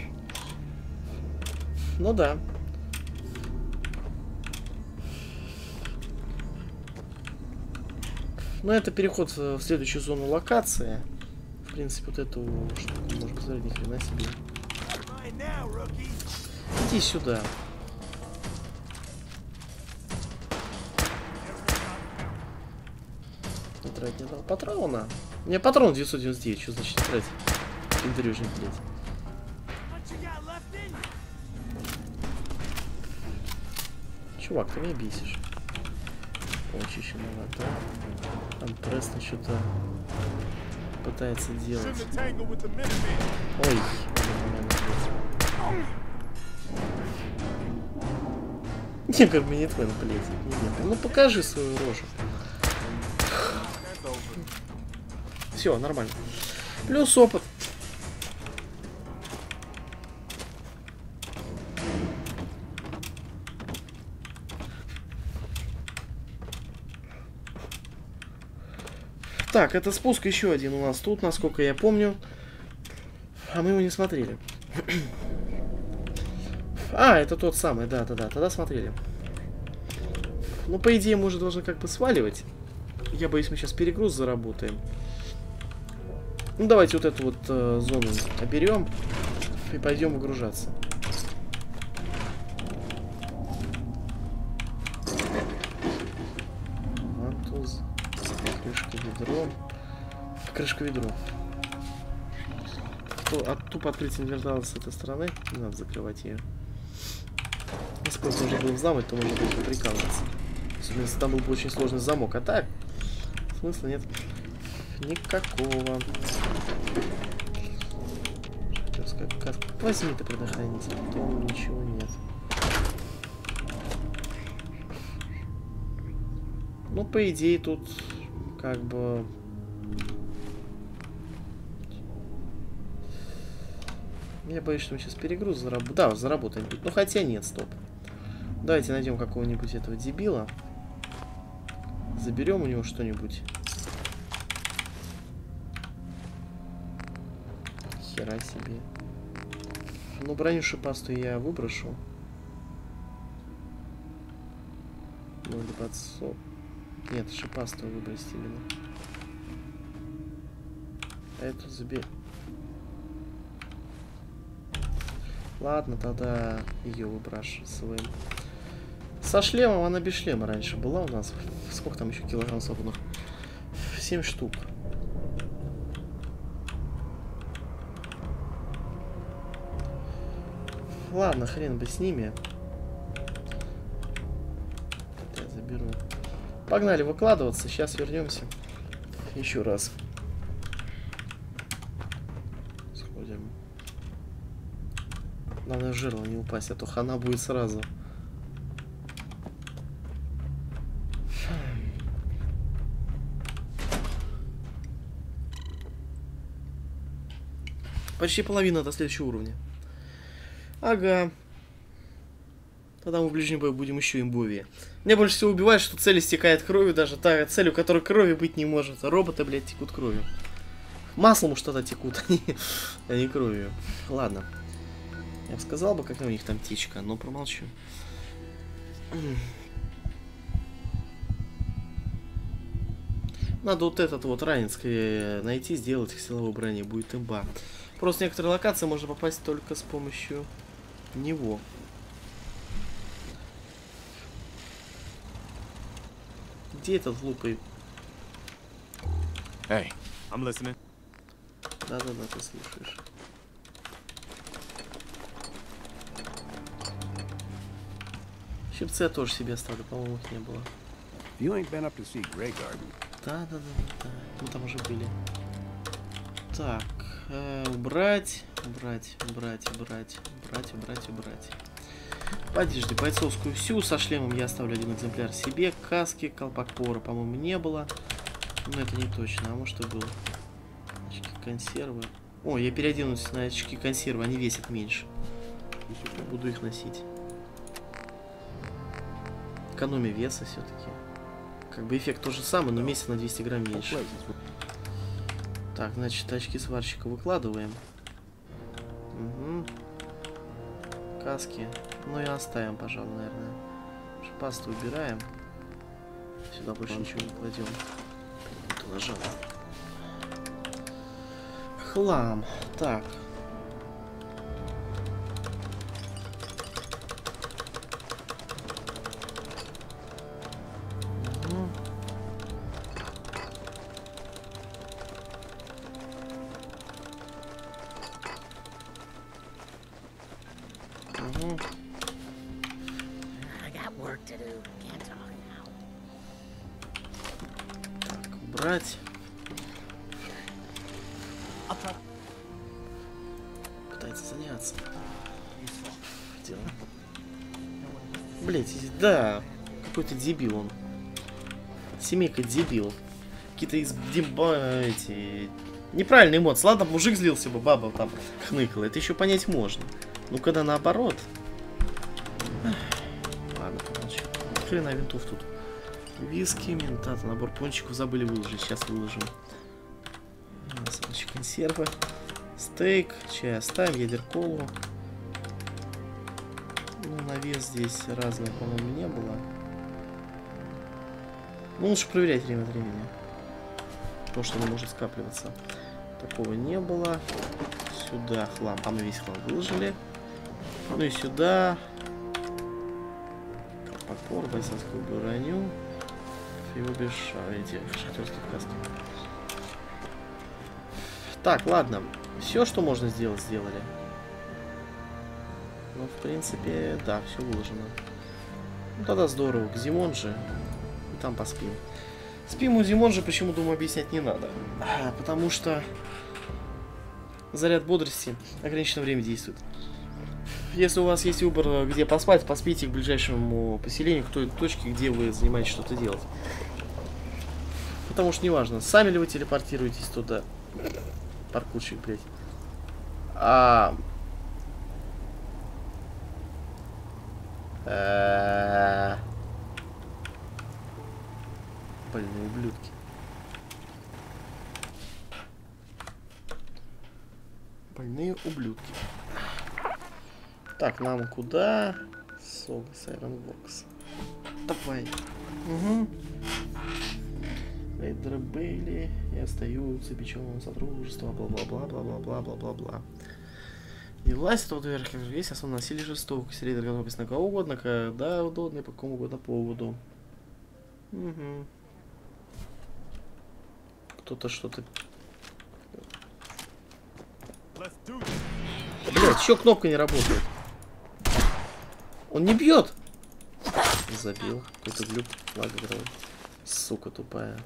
Ну да. Ну это переход в следующую зону локации. В принципе, вот эту штуку можно посмотреть, ни хрена себе. Иди сюда. Трать не дал патрона. У меня патрон 999, что значит не трать? Пендрюжник, блядь. Чувак, ты меня бесишь. Полчища да? Там Престон что-то пытается делать. Ой, Не, Гарминитмен, блядь. Не, не, ну покажи свою рожу. Все, нормально. Плюс опыт. Так, это спуск еще один у нас тут, насколько я помню. А мы его не смотрели. А, это тот самый, да-да-да, тогда смотрели. Ну, по идее, мы уже должны как бы сваливать. Я боюсь, мы сейчас перегруз заработаем. Ну, давайте вот эту вот э, зону оберем и пойдем выгружаться. Крышка ведро. А, тупо открыть инвертал с этой стороны. Не надо закрывать ее. Бы уже был взламывать, то можно бы прикалываться. Особенно там был бы очень сложный замок. А так, смысла нет никакого. Как, как, возьми ты предохранитель, то ничего нет. Ну, по идее, тут как бы... Я боюсь, что мы сейчас перегруз заработаем. Да, заработаем. Ну, хотя нет, стоп. Давайте найдем какого-нибудь этого дебила. Заберем у него что-нибудь. Хера себе. Ну, броню шипастую я выброшу. Ну, или подсо... Нет, шипастую выбросить именно. А эту забей. Ладно, тогда ее выбрасываем. Со шлемом она без шлема раньше была у нас. Сколько там еще килограмм свободных? 7 штук. Ладно, хрен бы с ними. Это я заберу. Погнали выкладываться. Сейчас вернемся. Еще раз. Сходим. Главное в жерло не упасть, а то хана будет сразу. Почти половина до следующего уровня. Ага. Тогда мы в ближнем бою будем еще имбовее. Мне больше всего убивает, что цель истекает кровью, даже та цель, у которой крови быть не может. Роботы, блядь, текут кровью. Маслом уж тогда текут, *laughs* а не кровью. Ладно. Я бы сказал бы, какая у них там течка, но промолчу. Надо вот этот вот ранец найти, сделать их силовой брони, будет имба. Просто некоторые локации можно попасть только с помощью него. Где этот глупый? Hey, I'm listening. Да-да-да, ты слушаешь. Щипцы я тоже себе оставлю, по-моему, их не было. Да-да-да-да, мы там уже были. Так, э, убрать, убрать, убрать, убрать, убрать, убрать, убрать. Подожди, бойцовскую всю со шлемом я оставлю один экземпляр себе. Каски, колпак повара, по-моему, не было. Но это не точно, а может и было. Очки консервы. О, я переоденусь на очки консервы, они весят меньше. Буду их носить. Экономия веса все-таки. Как бы эффект тот же самый, но весит на 200 грамм меньше. Так, значит, очки сварщика выкладываем. Угу. Каски. Ну и оставим, пожалуй, наверное. Пасту убираем. Сюда больше ничего не кладем. Нажал. Хлам. Так. Now. Так, убрать. Пытается заняться. Дело. Блять, да. Какой-то дебил он. Семейка дебил. какие-то из... демба- эти... Неправильные эмоции. Ладно, мужик злился бы, баба там хныкала. Это еще понять можно. Ну, когда наоборот. Ладно, помолчи. Хрена винтов тут. Виски, ментата, набор пончиков забыли выложить. Сейчас выложим. Саныч, консервы. Стейк, чай оставим, ядер колу. Ну, на вес здесь разного, по-моему, не было. Ну, лучше проверять время от времени. Потому что оно может скапливаться. Такого не было. Сюда хлам. Мы весь хлам выложили. Ну и сюда. Колпакор, бойцовскую броню. Фиобиш, эти шахтерские каски. Так, ладно. Все, что можно сделать, сделали. Ну, в принципе, да, все выложено. Ну, тогда здорово. К Зимонже. И там поспим. Спим у Зимонжи, почему, думаю, объяснять не надо. Потому что заряд бодрости ограниченное время действует. Если у вас есть выбор, где поспать, поспите к ближайшему поселению, к той точке, где вы занимаетесь что-то делать. Потому что неважно, сами ли вы телепортируетесь туда. Паркурщик, блядь. А... Э, Больные ублюдки. Больные ублюдки. Так, нам куда? Согас Айронворкс. Давай. Угу. Рейдеры были и остаются печеным сотрудничества, бла-бла-бла, бла-бла-бла, бла-бла-бла. И власть тот вверх, как же есть, основное насилие жестокость. Рейдер готов на кого угодно, когда удобно и по какому угодно поводу. Угу. Кто-то что-то... Блять, чё кнопка не работает? Он не бьет! Забил. Какой-то глюк. Лаг. Сука тупая.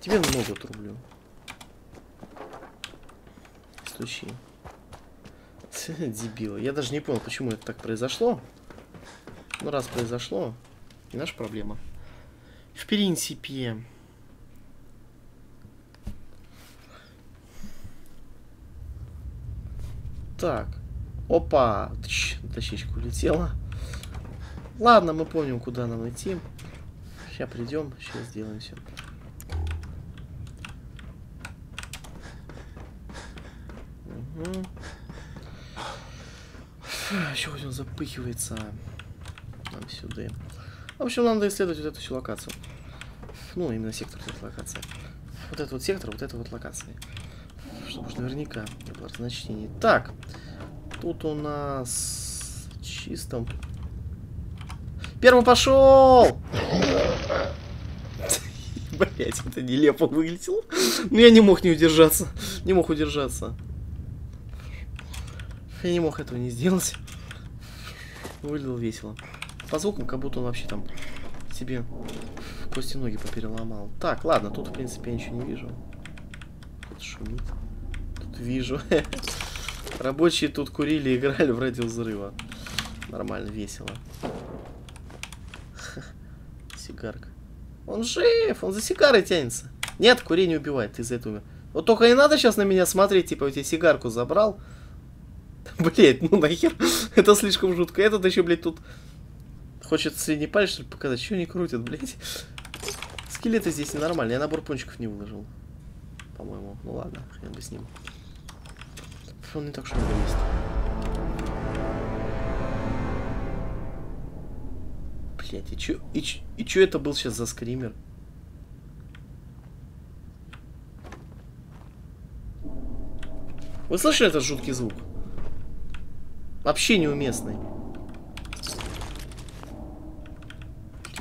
Тебе много отрублю. Стучи. *laughs* Дебила. Я даже не понял, почему это так произошло. Ну, раз произошло, не наша проблема. В принципе... Так. Опа! Тащичка улетела. Ладно, мы помним, куда нам идти. Сейчас придем, сейчас сделаем все. Угу. Чего он запыхивается? Нам сюда. В общем, нам надо исследовать вот эту всю локацию. Ну, именно сектор этой локации. Вот этот вот сектор, вот эта вот локация. Чтобы наверняка было разночтений. Так. Тут у нас чисто. Первый пошел! *laughs* Блять, это нелепо выглядело. Но я не мог не удержаться. Не мог удержаться. Я не мог этого не сделать. Выглядело весело. По звукам, как будто он вообще там себе кости ноги попереломал. Так, ладно, тут, в принципе, я ничего не вижу. Тут шумит. Тут вижу. *laughs* Рабочие тут курили *laughs* играли в радио взрыва. Нормально, весело. *laughs* Сигарка. Он жив, он за сигарой тянется. Нет, курение убивает, ты из-за этого умер. Вот только не надо сейчас на меня смотреть, типа, у тебя сигарку забрал. *laughs* Блять, ну нахер, это слишком жутко. Этот еще, блядь, тут хочет средний палец, что показать. Что они крутят, блядь? Скелеты здесь ненормальные, я набор пончиков не выложил. По-моему. Ну ладно, хрен бы с ним. Он не так уж много есть. Блять, и чё, и, чё- и чё это был сейчас за скример? Вы слышали этот жуткий звук? Вообще неуместный.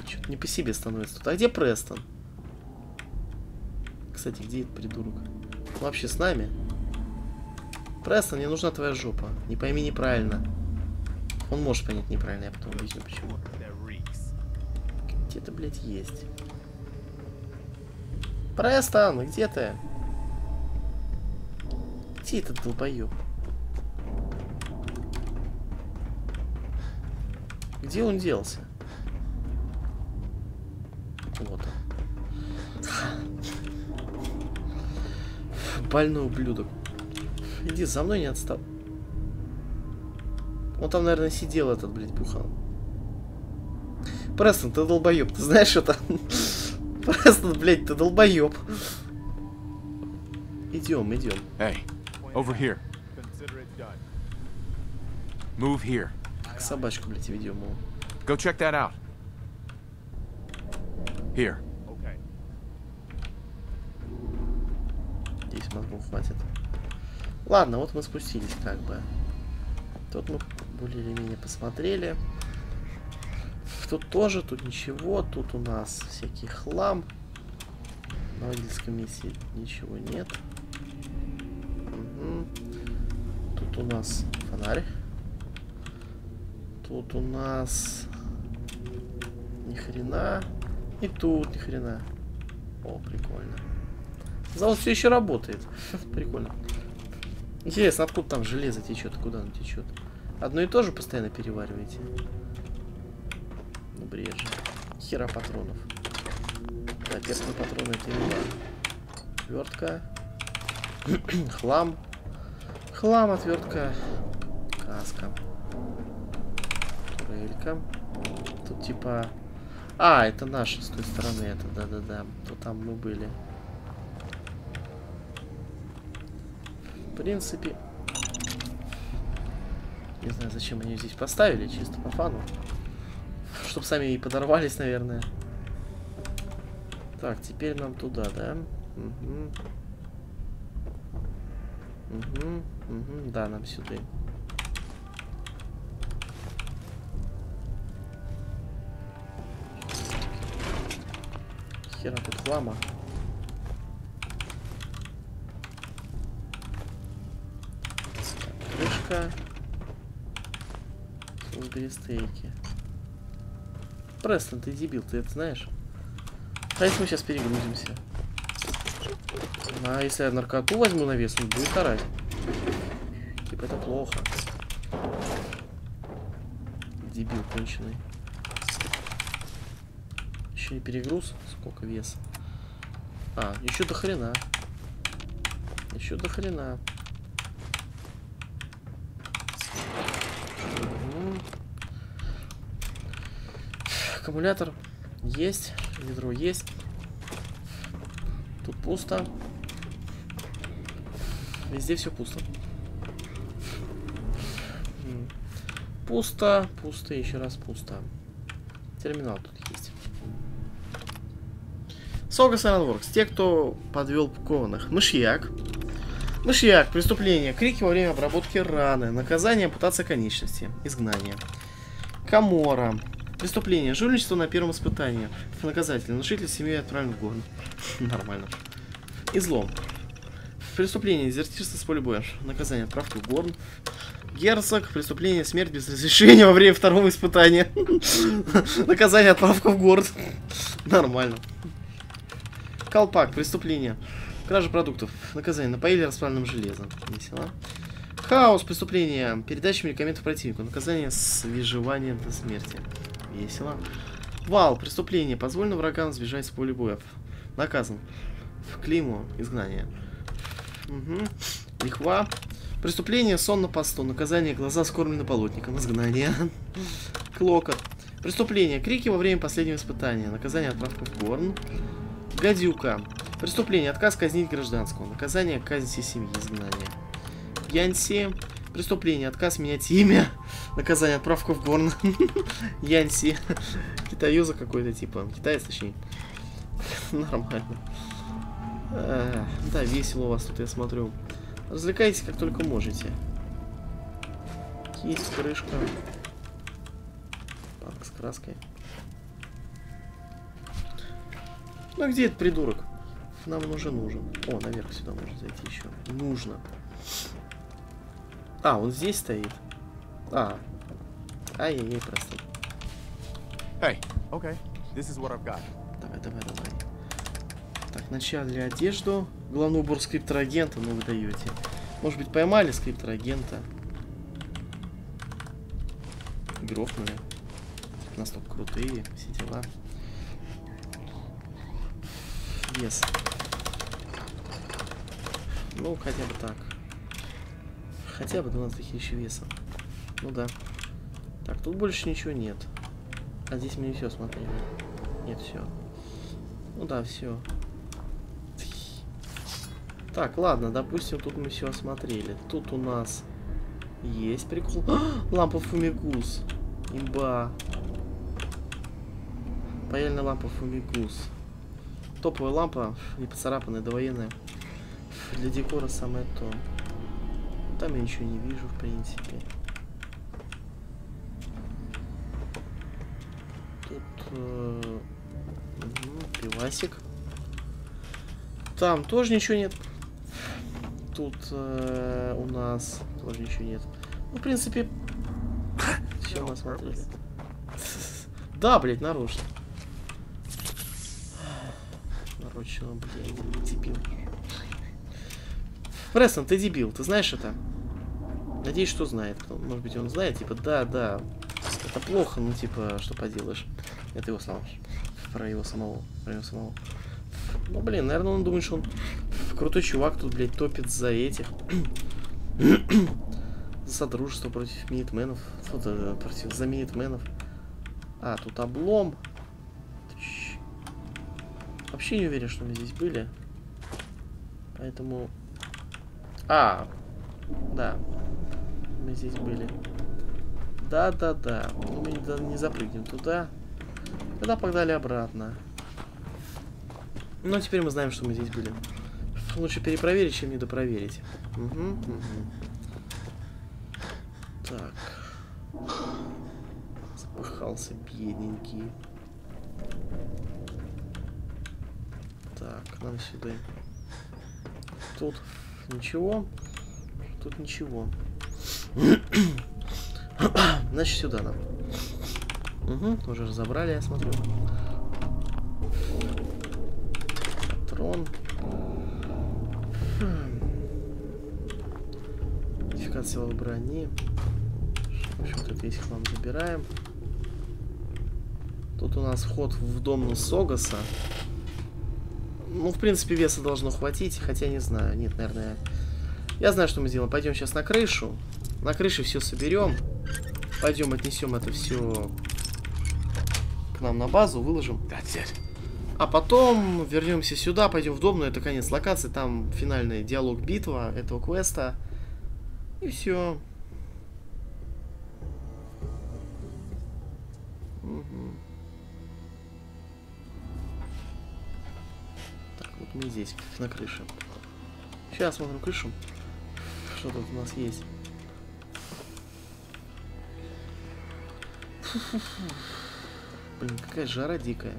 Что-то не по себе становится тут. А где Престон? Кстати, где этот придурок? Он Вообще с нами? Престон, мне нужна твоя жопа. Не пойми неправильно. Он может понять неправильно, я потом объясню почему. Где ты, блядь, есть? Престон, где ты? Где этот долбоёб? Где он делся? Вот он. Больной ублюдок. Иди, за мной не отстал. Он там, наверное, сидел этот, блядь, бухал. Престон, ты долбоеб, ты знаешь это? *laughs* Престон, блядь, ты долбоеб. Идем, идем. Hey, over here. Move here. Как собачку, блядь, ведем его. Go check that out. Here. Здесь мозгов хватит. Ладно, вот мы спустились как бы. Тут мы более или менее посмотрели. Тут тоже, тут ничего. Тут у нас всякий хлам. На водительском месте ничего нет. Мгм. Тут у нас фонарь. Тут у нас ни хрена. И тут ни хрена. О, прикольно. Завод все еще работает. *laughs* Прикольно. Интересно, откуда там железо течет, куда оно течет? Одно и то же постоянно перевариваете? Ну, бред же. Хера патронов. Да, перстные патроны это имба. Отвертка. *clears throat* Хлам. Хлам, отвертка. Каска. Турелька. Тут типа... А, это наши с той стороны, это, да-да-да. То там мы были. В принципе... Не знаю, зачем они здесь поставили, чисто по фану. Чтоб сами и подорвались, наверное. Так, теперь нам туда, да? Угу. Угу, угу, да, нам сюда. Хера тут хлама. Крышка. Службе стейки. Престон, ты дебил, ты это знаешь? А если мы сейчас перегрузимся? А если я наркоту возьму на вес, он будет орать. Типа это плохо. Дебил конченый. Еще и перегруз. Сколько вес? А, еще до хрена. Еще до хрена. Аккумулятор есть. Ведро есть. Тут пусто. Везде все пусто. Пусто, пусто, еще раз пусто. Терминал тут есть. Сога Silentworks. Те, кто подвел кованых. Мышьяк. Мышьяк. Преступление. Крики во время обработки раны. Наказание. Ампутация конечности. Изгнание. Камора. Преступление. Жульничество на первом испытании. Наказатель. Нарушитель семьи отправлен в город. *laughs* Нормально. Излом. Преступление. Дезертирство с поля боя. Наказание. Отправка в горн. Герцог. Преступление. Смерть без разрешения во время второго испытания. *laughs* Наказание. Отправка в город. Нормально. Колпак. Преступление. Кража продуктов. Наказание. Напоили расплавленным железом. Весело. Хаос. Преступление. Передача медикаментов противнику. Наказание с выживанием до смерти. Весело. Вал. Преступление. Позволено врагам сбежать с поля боя. Наказан. В клейму. Изгнание. Угу. Лихва. Преступление. Сон на посту. Наказание. Глаза скормлены полотником. Изгнание. *laughs* Клокот. Преступление. Крики во время последнего испытания. Наказание. Отправка в горн. Гадюка. Преступление. Отказ казнить гражданского. Наказание. Казнь всей семьи. Изгнание. Янси. Преступление. Отказ менять имя. *laughs* Наказание. Отправка в горн. *laughs* Янси. *laughs* Китаюза какой-то типа. Китаец, точнее. Нормально. А, да, весело у вас тут, я смотрю. Развлекайтесь как только можете. Есть крышка. Банк с краской. Ну где этот придурок? Нам уже нужен. О, наверх сюда можно зайти еще. Нужно. А, он здесь стоит. А. Ай-яй-яй, просто. Hey, okay. This is what I've got. Давай, давай, давай. Так, вначале одежду. Главный убор скриптора агента, ну вы даете. Может быть, поймали скриптора агента. Грохнули. Настолько крутые, все дела. Вес. Ну, хотя бы так. Хотя бы 12 тысяч веса. Ну да. Так, тут больше ничего нет. А здесь мы не все смотрели. Нет, все. Ну да, все. Так, ладно, допустим, тут мы все осмотрели. Тут у нас есть прикол. А, лампа Фумигус. Имба. Паяльная лампа Фумигус. Топовая лампа, не поцарапанная, довоенная. Для декора самое то. Там я ничего не вижу, в принципе. Тут э, угу, пивасик. Там тоже ничего нет. Тут э, у нас тоже ничего нет. Ну, в принципе, *laughs* все мы осмотрели. *laughs* Да, блядь, нарочно. Нарочно, блядь, дебил. Престон, ты дебил, ты знаешь это? Надеюсь, что знает. Может быть, он знает, типа, да, да, это плохо, ну, типа, что поделаешь. Это его слова. Про его самого. Про его самого. Ну, блин, наверное, он думает, что он крутой чувак тут, блядь, топит за этих. *coughs* за содружество против минитменов. Фу, да, против, за минитменов. А, тут облом. Вообще не уверен, что мы здесь были. Поэтому... А, да. Мы здесь были. Да-да-да. Ну, мы не, не запрыгнем туда. Тогда погнали обратно. Ну, теперь мы знаем, что мы здесь были. Лучше перепроверить, чем недопроверить. Угу, угу. Так. Запыхался, бедненький. Так, нам сюда. Тут ничего. Тут ничего. *clears throat* Значит, сюда нам. Угу, уже разобрали, я смотрю. Патрон. Модификация брони. В общем, тут весь хлам забираем. Тут у нас вход в дом Согаса. Ну, в принципе, веса должно хватить, хотя не знаю. Нет, наверное... Я знаю, что мы сделаем. Пойдем сейчас на крышу. На крыше все соберем. Пойдем отнесем это все к нам на базу, выложим. А потом вернемся сюда, пойдем в дом, но это конец локации, там финальный диалог битва этого квеста. И все. Здесь, на крыше. Сейчас смотрим крышу. Что тут у нас есть? Блин, какая жара дикая.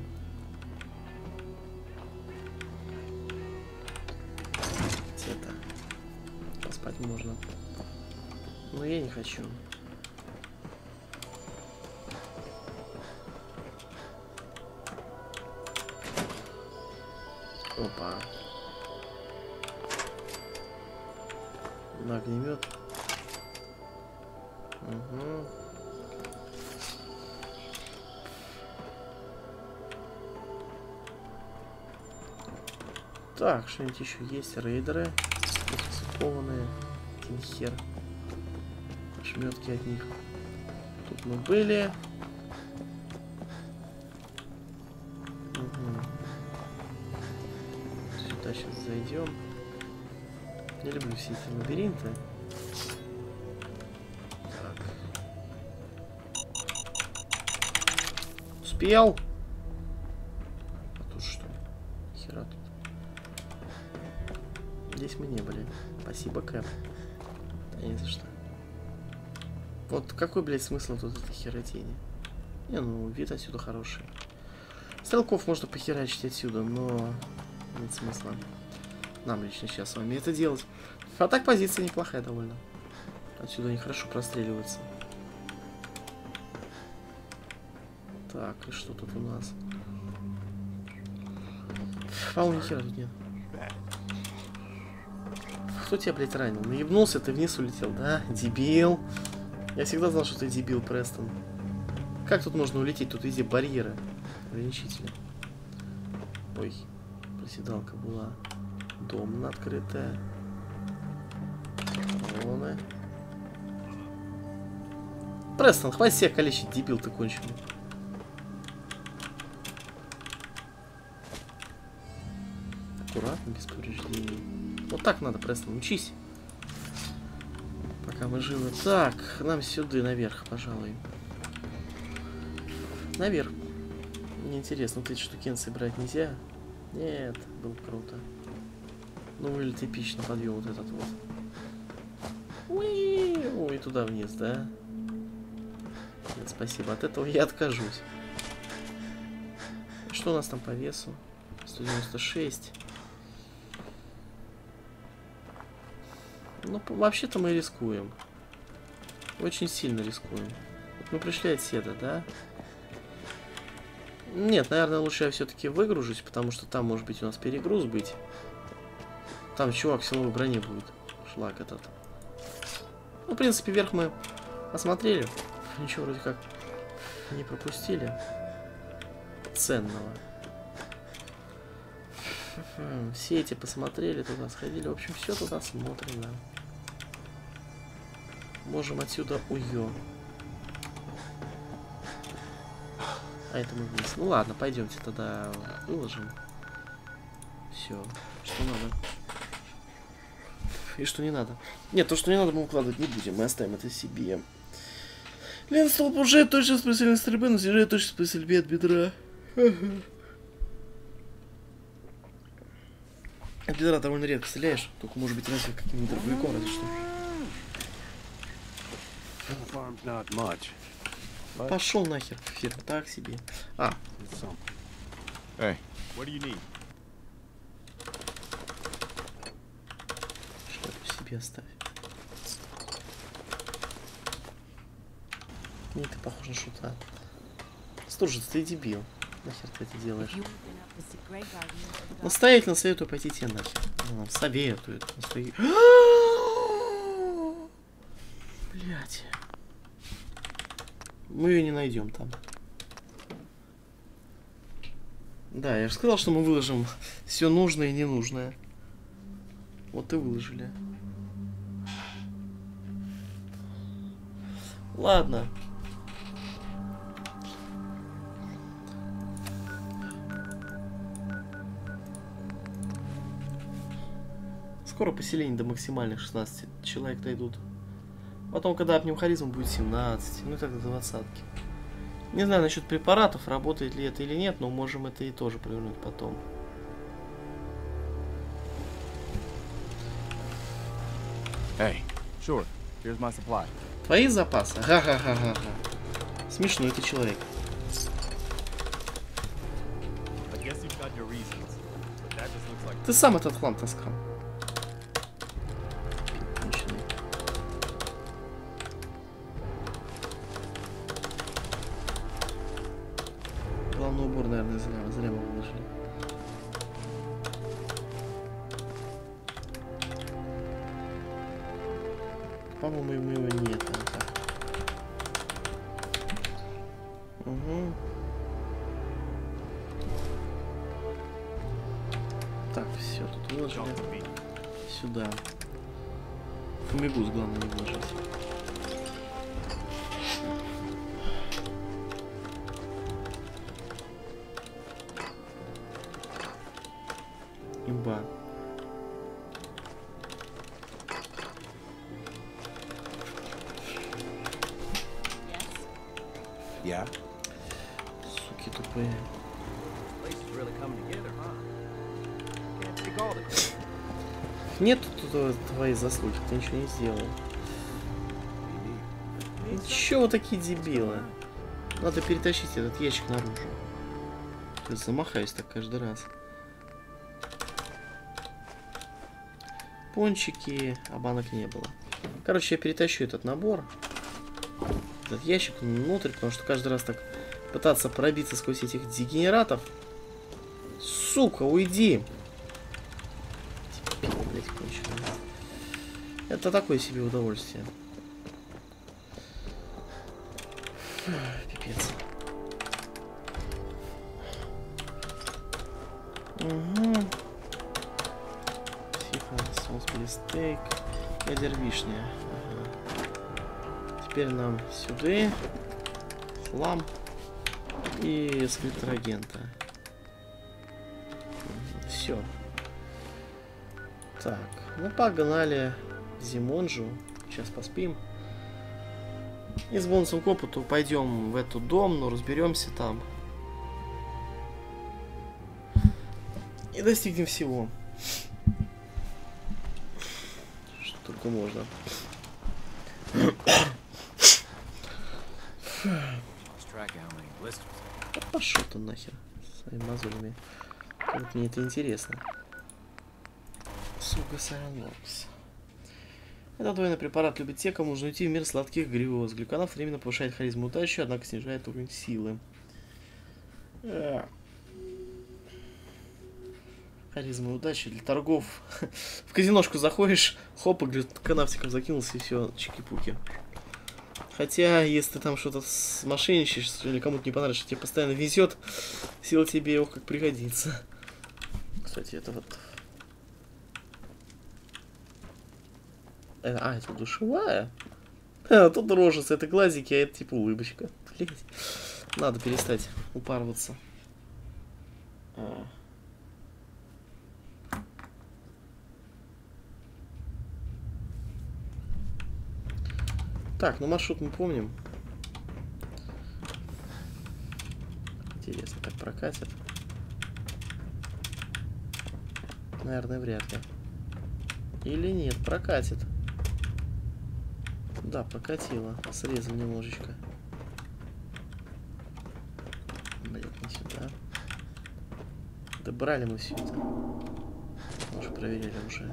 Это поспать можно. Но я не хочу. Опа. На. Угу. Так, что-нибудь еще есть? Рейдеры. Спецификованные. Хер шметки от них. Тут мы были. Зайдем. Не люблю все эти лабиринты. Так. Успел? А тут что? Хера тут. Здесь мы не были. Спасибо, Кэп. Да не за что. Вот какой, блядь, смысл тут этой херотени? Не, ну, вид отсюда хороший. Стрелков можно похерачить отсюда, но нет смысла. Нам лично сейчас с вами это делать. А так позиция неплохая довольно. Отсюда они хорошо простреливаются. Так, и что тут у нас? По-моему, ни хера тут нет. Кто тебя, блядь, ранил? Наебнулся, ты вниз улетел, да? Дебил. Я всегда знал, что ты дебил, Престон. Как тут можно улететь? Тут везде барьеры. Ограничители. Ой, проседалка была. Дом на открытое. Лоны. Престон, хватит себя калечить, дебил ты конченый. Аккуратно, без повреждений. Вот так надо, Престон, учись. Пока мы живы. Так, нам сюда, наверх, пожалуй. Наверх. Мне интересно, вот эти штукенцы брать нельзя? Нет, было круто. Ну, выглядит эпично подъем вот этот вот. Уи! Ой, туда вниз, да? Нет, спасибо. От этого я откажусь. Что у нас там по весу? 196. Ну, вообще-то мы рискуем. Очень сильно рискуем. Вот мы пришли от Седа, да? Нет, наверное, лучше я все-таки выгружусь, потому что там может быть у нас перегруз быть. Там чувак силовой броне будет. Шлак этот. Ну, в принципе, вверх мы осмотрели. Ничего вроде как не пропустили. Ценного. Хм, Все эти посмотрели, туда сходили. В общем, все туда смотрим. Можем отсюда уё. А это мы вниз. Ну ладно, пойдемте тогда выложим. Все. Что надо? И что не надо. Нет, то, что не надо, мы укладывать не будем. Мы оставим это себе. Лен столб уже точность при сильной стрельбы, но снижает точность при стрельбе от бедра. *laughs* От бедра довольно редко стреляешь. Только может быть разве каким-нибудь дробовиком, разве что. Пошел нахер, фирма, так себе. А, something. Hey, What do you need? шляпу себе оставь. Не, ты похож на шута. Слушай, ты дебил. Нахер ты это делаешь? Настоятельно советую пойти тебе нахер. Ну, нам советует. Настои... *gasps* Блять. Мы ее не найдем там. Да, я же сказал, что мы выложим все нужное и ненужное. Вот и выложили. Ладно. Скоро поселение до максимальных 16 человек дойдут. Потом, когда опнем харизма будет 17, ну и так до двадцатки. Не знаю насчет препаратов, работает ли это или нет, но можем это и тоже провернуть потом. hey, Sure. Here's my supply. Твои запасы? Ха-ха-ха-ха. Смешной ты человек. Ты сам этот хлам таскал. Заслуги, ты ничего не сделал. Ну Чё вы такие дебилы? Надо перетащить этот ящик наружу. Я замахаюсь так каждый раз. Пончики, а банок не было. Короче, я перетащу этот набор. Этот ящик внутрь, потому что каждый раз так пытаться пробиться сквозь этих дегенератов. Сука, уйди! Дебил, блядь, конченый. Это такое себе удовольствие. Пипец. Угу. Тихо, соус стейк. Ядер вишня. Ага. Теперь нам сюда. Хлам. И скриптор агента. Все. Так, ну погнали Зимонжу. Сейчас поспим. И с бонусом к опыту пойдем в этот дом, но разберемся там. И достигнем всего. Что только можно. Да пошел ты нахер своими мозолями. Вот мне это интересно. Сука, Сайонокс. Этот двойной препарат любит те, кому нужно уйти в мир сладких грез. Глюканов временно повышает харизму удачи, однако снижает уровень силы. Э. Харизма удачи для торгов. *laughs* в казиношку заходишь, хоп, и глюканавтиком закинулся, и все, чики-пуки. Хотя, если там что-то мошенничаешь, или кому-то не понравится, тебе постоянно везет, сила тебе его как пригодится. Кстати, это вот... А, это душевая? А, тут рожица, это глазики, а это типа улыбочка. Блять. Надо перестать упарываться. А. Так, ну маршрут мы помним. Интересно, как прокатит? Наверное, вряд ли. Или нет, прокатит. Да, прокатило. Срезал немножечко. Блять, не сюда. Да брали мы все это. Может, проверили уже.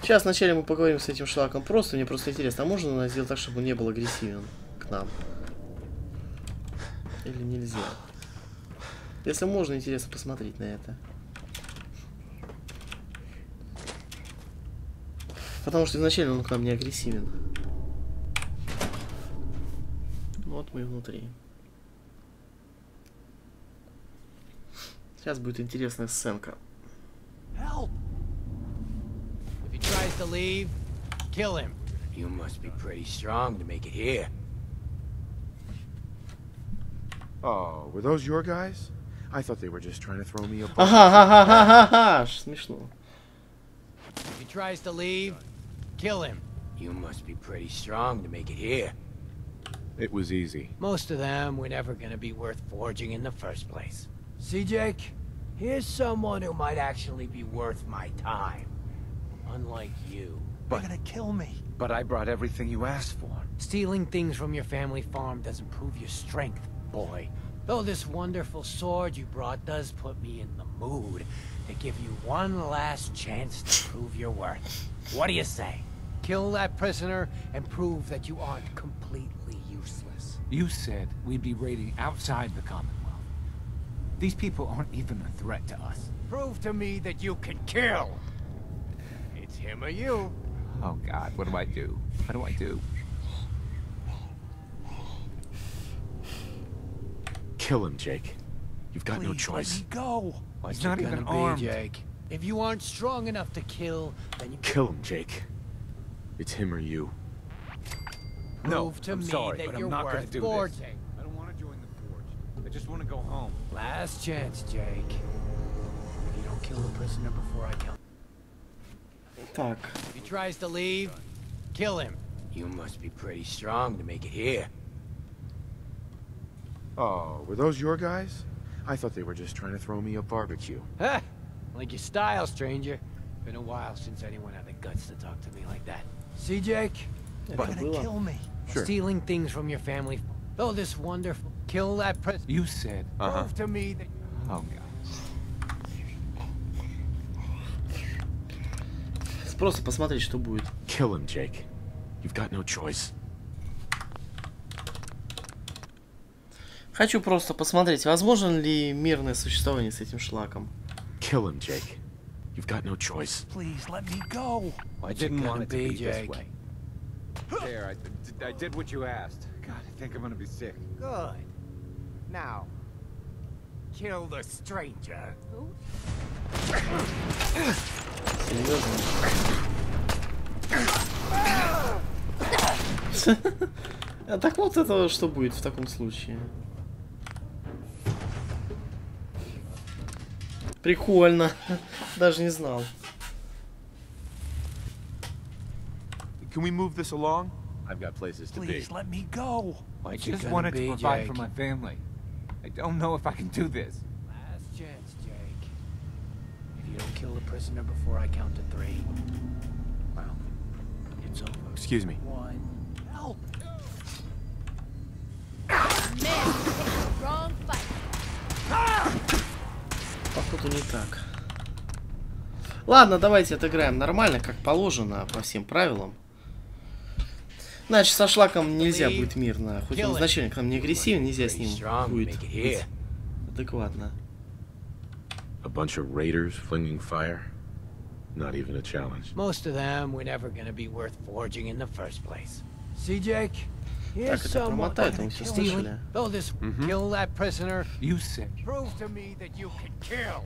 Сейчас вначале мы поговорим с этим шлаком просто, мне просто интересно, а можно сделать так, чтобы он не был агрессивен к нам? Или нельзя? Если можно, интересно посмотреть на это. Потому что изначально он к нам не агрессивен. Вот мы и внутри. Сейчас будет интересная сценка. Help! If he tries to leave, kill him. You must be pretty strong to make it here. Oh, were those your guys? I thought they were just trying to throw me a bone. Ага, ага, ага, ага, аж смешно. If he tries to leave, kill him. You must be pretty strong to make it here. It was easy. Most of them were never gonna be worth forging in the first place. See, Jake? Here's someone who might actually be worth my time. Unlike you. They're gonna kill me. But I brought everything you asked for. Stealing things from your family farm doesn't prove your strength, boy. Though this wonderful sword you brought does put me in the mood to give you one last chance to prove your worth. What do you say? Kill that prisoner and prove that you aren't completely useless. You said we'd be raiding outside the Commonwealth. These people aren't even a threat to us. Prove to me that you can kill. It's him or you. Oh god, what do I do? What do I do? Kill him, Jake. You've got Please, no choice. Let me go. Like He's not even armed. Be, Jake. If you aren't strong enough to kill, then you kill him, Jake. It's him or you. Prove no, to I'm me sorry, that but you're I'm not gonna do boarding. this. I don't want to join the forge. I just want to go home. Last chance, Jake. If you don't kill the prisoner before I kill him. Fuck. If he tries to leave, kill him. You must be pretty strong to make it here. Oh, were those your guys? I thought they were just trying to throw me a barbecue. *laughs* Ha! Like your style, stranger. Been a while since anyone had the guts to talk to me like that. See, Jake? это They're gonna было. kill me. Sure. Stealing things from your family. Though this wonderful... Kill that prisoner. You said, Uh-huh. Prove to me that... oh god. Просто посмотреть, что будет. Kill him, Jake. You've got no choice. Хочу просто посмотреть, возможно ли мирное существование с этим шлаком. Kill him, Jake. You've got no choice. Please let me go. I didn't want to be, Jake? There, I, I did what you asked. God, I think I'm gonna be sick. Good. Now, kill the stranger. Серьезно? А так вот это что будет в таком случае? Прикольно. Даже не знал. Can we move this along? I've got places to Please be. let me go. I What you just gonna wanted be, to provide for Jake? my family. I don't know if I can do this. Last chance, Jake. If you don't kill the prisoner before I count to three, well, it's over. Excuse me. One. Help! Wrong fight. Походу не так. Ладно, давайте отыграем нормально, как положено, по всем правилам. Значит, со шлаком нельзя будет мирно. Хоть он изначально к нам не агрессивен, нельзя с ним будет быть адекватно. A bunch of raiders flinging fire? Not even a challenge. Most of them were never gonna be worth forging in the first place. See, Jake? Так, Here's это someone промотает, мы все Stealing. слышали. Though this kill that prisoner, You said. prove to me that you can kill.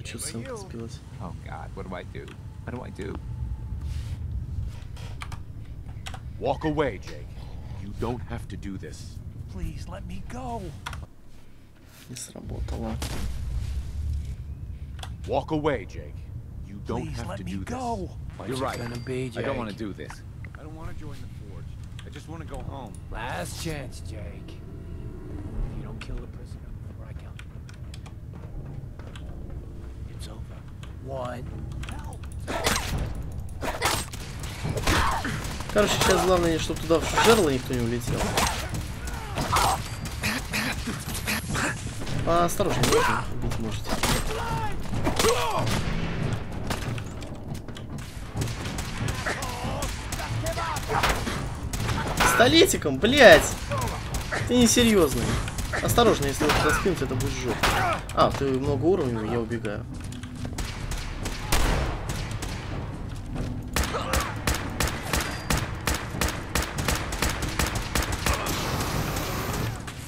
А что ссылка сбилась? Oh God, what do I do? What do I do? Walk away, Jake. You don't have to do this. Please let me go. Не сработало. Walk away, Jake. You don't Please have let to me do this. go. What's You're it right. gonna be, I Jake? don't want to do this. I don't want to join the Forge. I just want to go home. Last chance, Jake. If you don't kill the prisoner before I count, it's over. One. Короче, сейчас главное, чтобы туда в жерло никто не улетел. Осторожнее, можно убить можете. Пистолетиком, блядь! Ты не серьезный. Осторожно, если вот туда скинуть, это будет жопа. А, ты много уровней, я убегаю.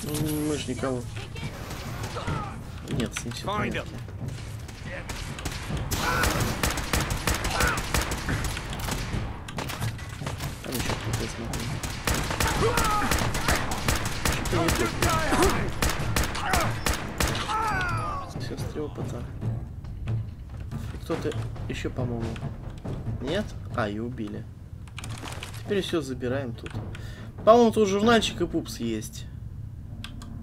Мы ж никого. Нет, с ним все порядке. Там еще кто-то смотрю. То. Сестры опыта. Кто-то еще, по-моему. Нет? А, и убили. Теперь все забираем тут. По-моему, тут журнальчик и пупс есть.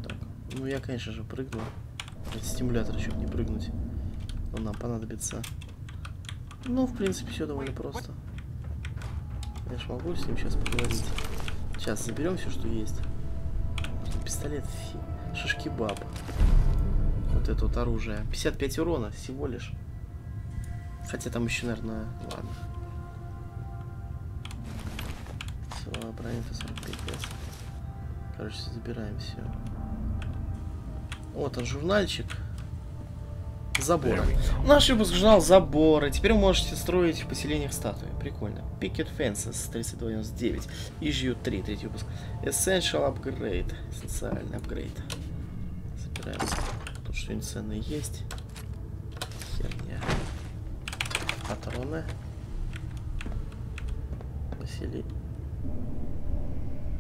Так, ну я, конечно же, прыгну. Это стимулятор, чтобы не прыгнуть. Он нам понадобится. Ну, в принципе, все довольно просто. Я ж могу с ним сейчас поговорить. Сейчас заберем все, что есть. Пистолет, фи. Шишки баб. Вот это вот оружие. 55 урона всего лишь. Хотя там еще, наверное, ладно. Все, броня 45 лет. Короче, забираем все. Вот он, журнальчик. Заборы. Наш выпуск журнал Заборы. Теперь вы можете строить в поселениях статуи. Прикольно. Picket Fences 3299. Issue 3, третий выпуск. Essential Upgrade. Эссенциальный апгрейд. Собираем. Тут что-нибудь ценное есть. Херня. Патроны. Василий.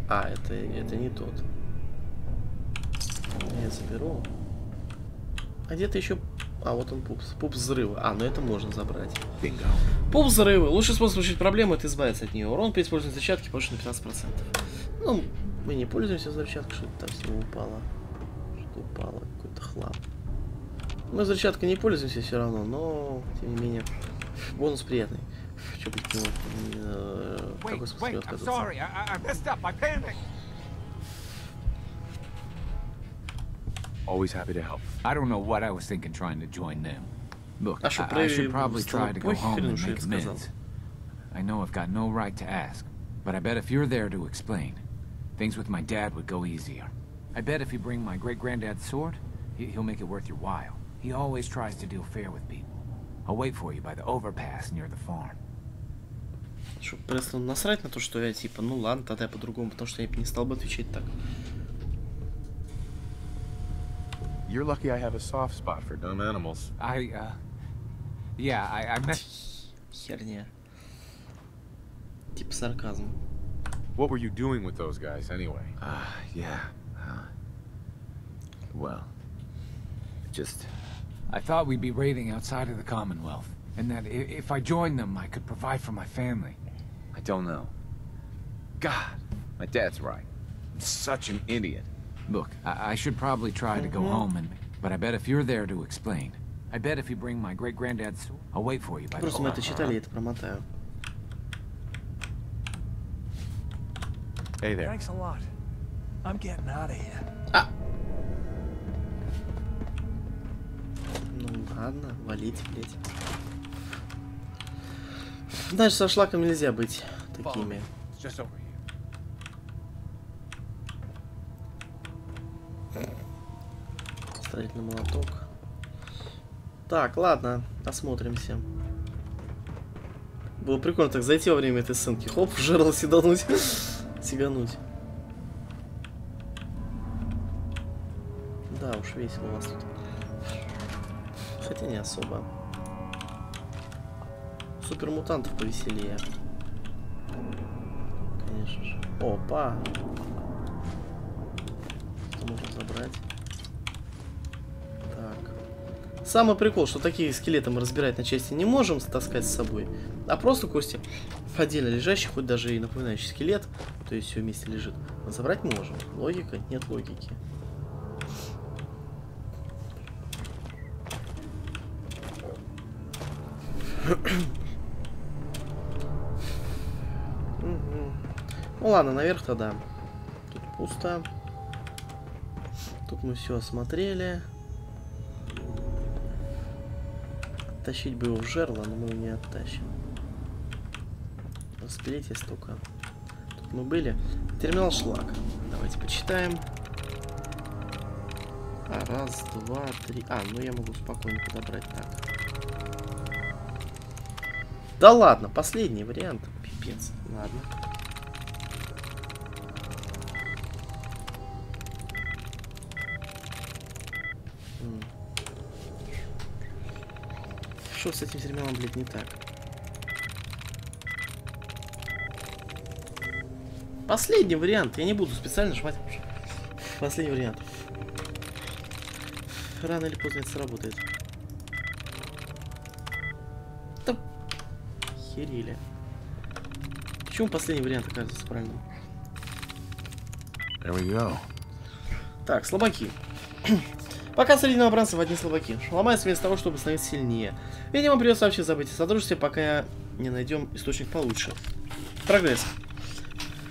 А, это, это не тот. Я заберу. А где-то еще... А, вот он пупс. Пупс взрыва. А, ну это можно забрать. Бинго. Пупс взрывы. Лучший способ решить проблему это избавиться от нее. Урон при использовании взрывчатки повышен на 15%. Ну, мы не пользуемся взрывчаткой, что-то там с него упало. Что упало? Какой-то хлам. Мы взрывчаткой не пользуемся все равно, но, тем не менее, бонус приятный. Что быть э, Wait, такой способ wait, I'm отказаться. sorry. Always happy to help. I don't know what I was thinking trying to join them. Look, А что, I, I про should probably стало try to go похер, home ну, and что я make сказал? amends. I know I've got no right to ask, but I bet if you're there to explain, things with my dad would go easier. I bet if you bring my great-granddad's sword, he, he'll make it worth your while. He always tries to deal fair with people. I'll wait for you by the overpass near the farm. Что, просто насрать на то, что я типа, ну ладно, тогда я по-другому, потому что я бы не стал бы отвечать так. You're lucky I have a soft spot for dumb animals. I, uh... Yeah, I, I met. Херня. Типа сарказм. What were you doing with those guys anyway? Uh, yeah. Uh, well, just I thought we'd be raiding outside of the Commonwealth, and that i- if I joined them, I could provide for my family. I don't know. God, my dad's right. I'm such an idiot. Look, I, I should probably try to go home, and but I bet if you're there to explain, I bet if you bring my great granddad's sword, I'll wait for you by the Просто мы door. это читали, я это промотаю. Hey there. Thanks a lot. I'm getting out of here. Ну ладно, валите, блядь. Знаешь, со шлаком нельзя быть такими. It's just over Here. Строительный молоток. Так, ладно, осмотримся. Было прикольно так зайти во время этой сценки. Хоп, *laughs* в жерло седануть. Сигануть. Да уж, весело у вас тут. Хотя не особо. Супермутантов повеселее. Конечно же. Опа! Что можно забрать? Так. Самый прикол, что такие скелеты мы разбирать на части не можем таскать с собой, а просто кости отдельно лежащие, хоть даже и напоминающий скелет, то есть все вместе лежит, забрать можем. Логика? Нет логики. Ну ладно, наверх тогда. Тут пусто. Тут мы все осмотрели. Тащить бы его в жерло, но мы его не оттащим. Распилить есть только. Тут мы были. Терминал шлак. Давайте почитаем. А, раз, два, три. А, ну я могу спокойно подобрать так. Да ладно, последний вариант. Пипец. Ладно. Что с этим терминалом, блядь, не так? Последний вариант. Я не буду специально жмать. Последний вариант. Рано или поздно это сработает. Да... Херили. Почему последний вариант оказывается правильным? There we go. Так, слабаки. *clears throat* Пока среди новобранцев одни слабаки. Ломаются вместо того, чтобы становиться сильнее. Видимо, придется вообще забыть о содружестве, пока не найдем источник получше. Прогресс.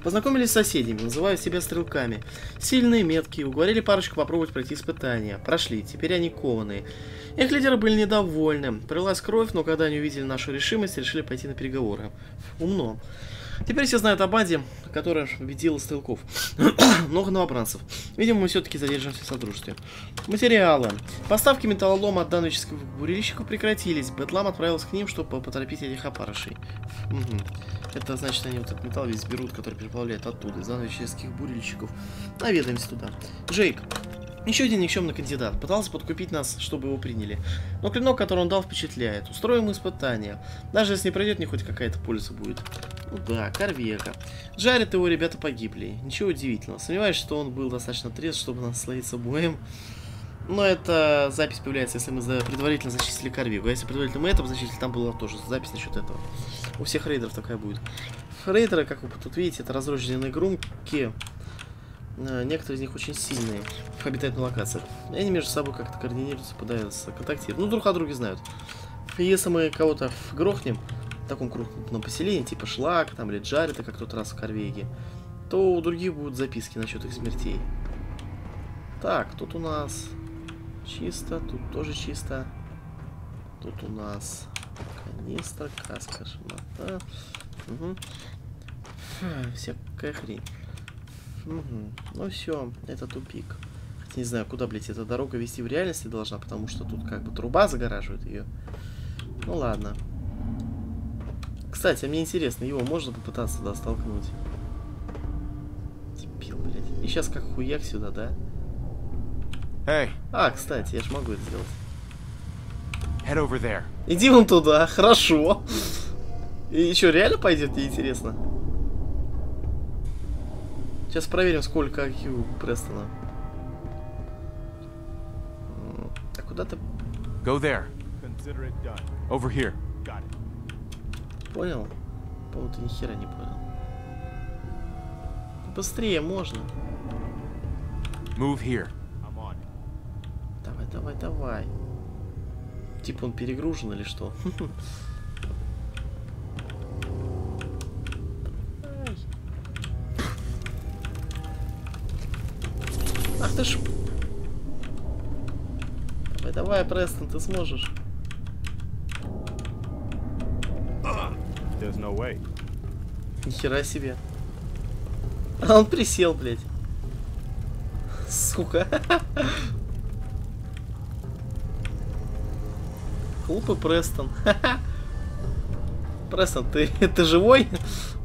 Познакомились с соседями, называя себя стрелками. Сильные, меткие, уговорили парочку попробовать пройти испытания. Прошли, теперь они кованые. Их лидеры были недовольны. Пролилась кровь, но когда они увидели нашу решимость, решили пойти на переговоры. Умно. Теперь все знают о банде, которая победила стрелков. *coughs* Много новобранцев. Видимо, мы все-таки задержимся в содружестве. Материалы. Поставки металлолома от дановических бурильщиков прекратились. Бэтлам отправился к ним, чтобы поторопить этих опарышей. Это значит, они вот этот металл весь берут, который переплавляют оттуда, из дановических бурильщиков. Наведаемся туда. Джейк. Еще один никчемный кандидат. Пытался подкупить нас, чтобы его приняли. Но клинок, который он дал, впечатляет. Устроим испытание. Даже если не пройдет, не хоть какая-то польза будет. Ну да, Корвека. И его ребята погибли. Ничего удивительного. Сомневаюсь, что он был достаточно трезв, чтобы насладиться боем. Но эта запись появляется, если мы предварительно зачислили Корвеку. А если предварительно мы это зачислили, там была тоже запись насчет этого. У всех рейдеров такая будет. Рейдеры, как вы тут видите, это разрозненные игрунки. Э, Некоторые из них очень сильные в обитательных локациях. И они между собой как-то координируются, пытаются контактировать. Ну, друг о друге знают. Если мы кого-то грохнем в таком крупном поселении, типа Шлак там, или Джареда, как тот раз в Корвеге, то у других будут записки насчет их смертей. Так, тут у нас чисто, тут тоже чисто. Тут у нас канистра, каска, шмота. Угу. Всякая хрень. Мгм. Ну все, это тупик. Не знаю, куда, блядь, эта дорога вести в реальности должна, потому что тут как бы труба загораживает ее. Ну ладно. Кстати, а мне интересно, его можно попытаться туда столкнуть? Дебил, блядь. И сейчас как хуяк сюда, да? Hey, А, кстати, я ж могу это сделать. Head over there. Иди вон туда, *laughs* хорошо. И что, реально пойдет, мне интересно? Сейчас проверим, сколько IQ Престона. А куда ты Go there. Consider it done. Over here. Got it. понял? По-моему, ты ни хера не понял. Быстрее можно. Move here. I'm on. Давай, давай, давай. Типа он перегружен или что? *laughs* Ах ты ж... Давай, давай, Престон, ты сможешь. There's no way. Нихера себе. А он присел, блядь. Сука. Глупый Престон. *laughs* Престон, ты, ты живой?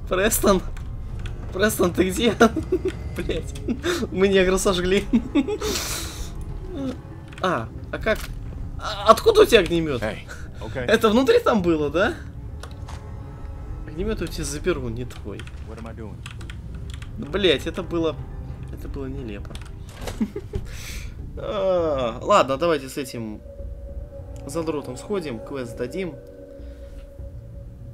Престон? Престон, ты где? Блять. Мы негра сожгли. А, а как? А откуда у тебя огнемет? Hey. Okay. Это внутри там было, да? Огнемет у тебя заберу, не твой. Doing? Блять, это было... Это было нелепо. *laughs* А, Ладно, давайте с этим задротом сходим, квест дадим.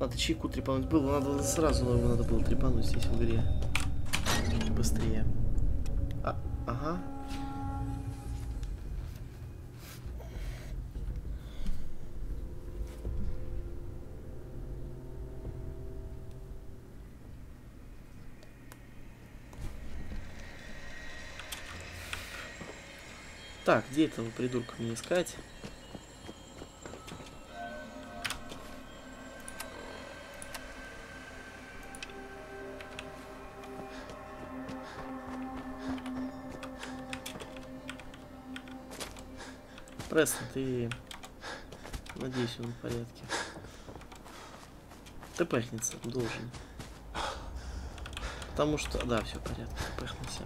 Надо чайку трепануть было, надо сразу его надо было трепануть здесь в игре. Быстрее. А, ага. Так, где этого придурка мне искать? Престон, ты... Надеюсь, он в порядке. Ты пахнется должен. Потому что... Да, все в порядке, ты пахнется.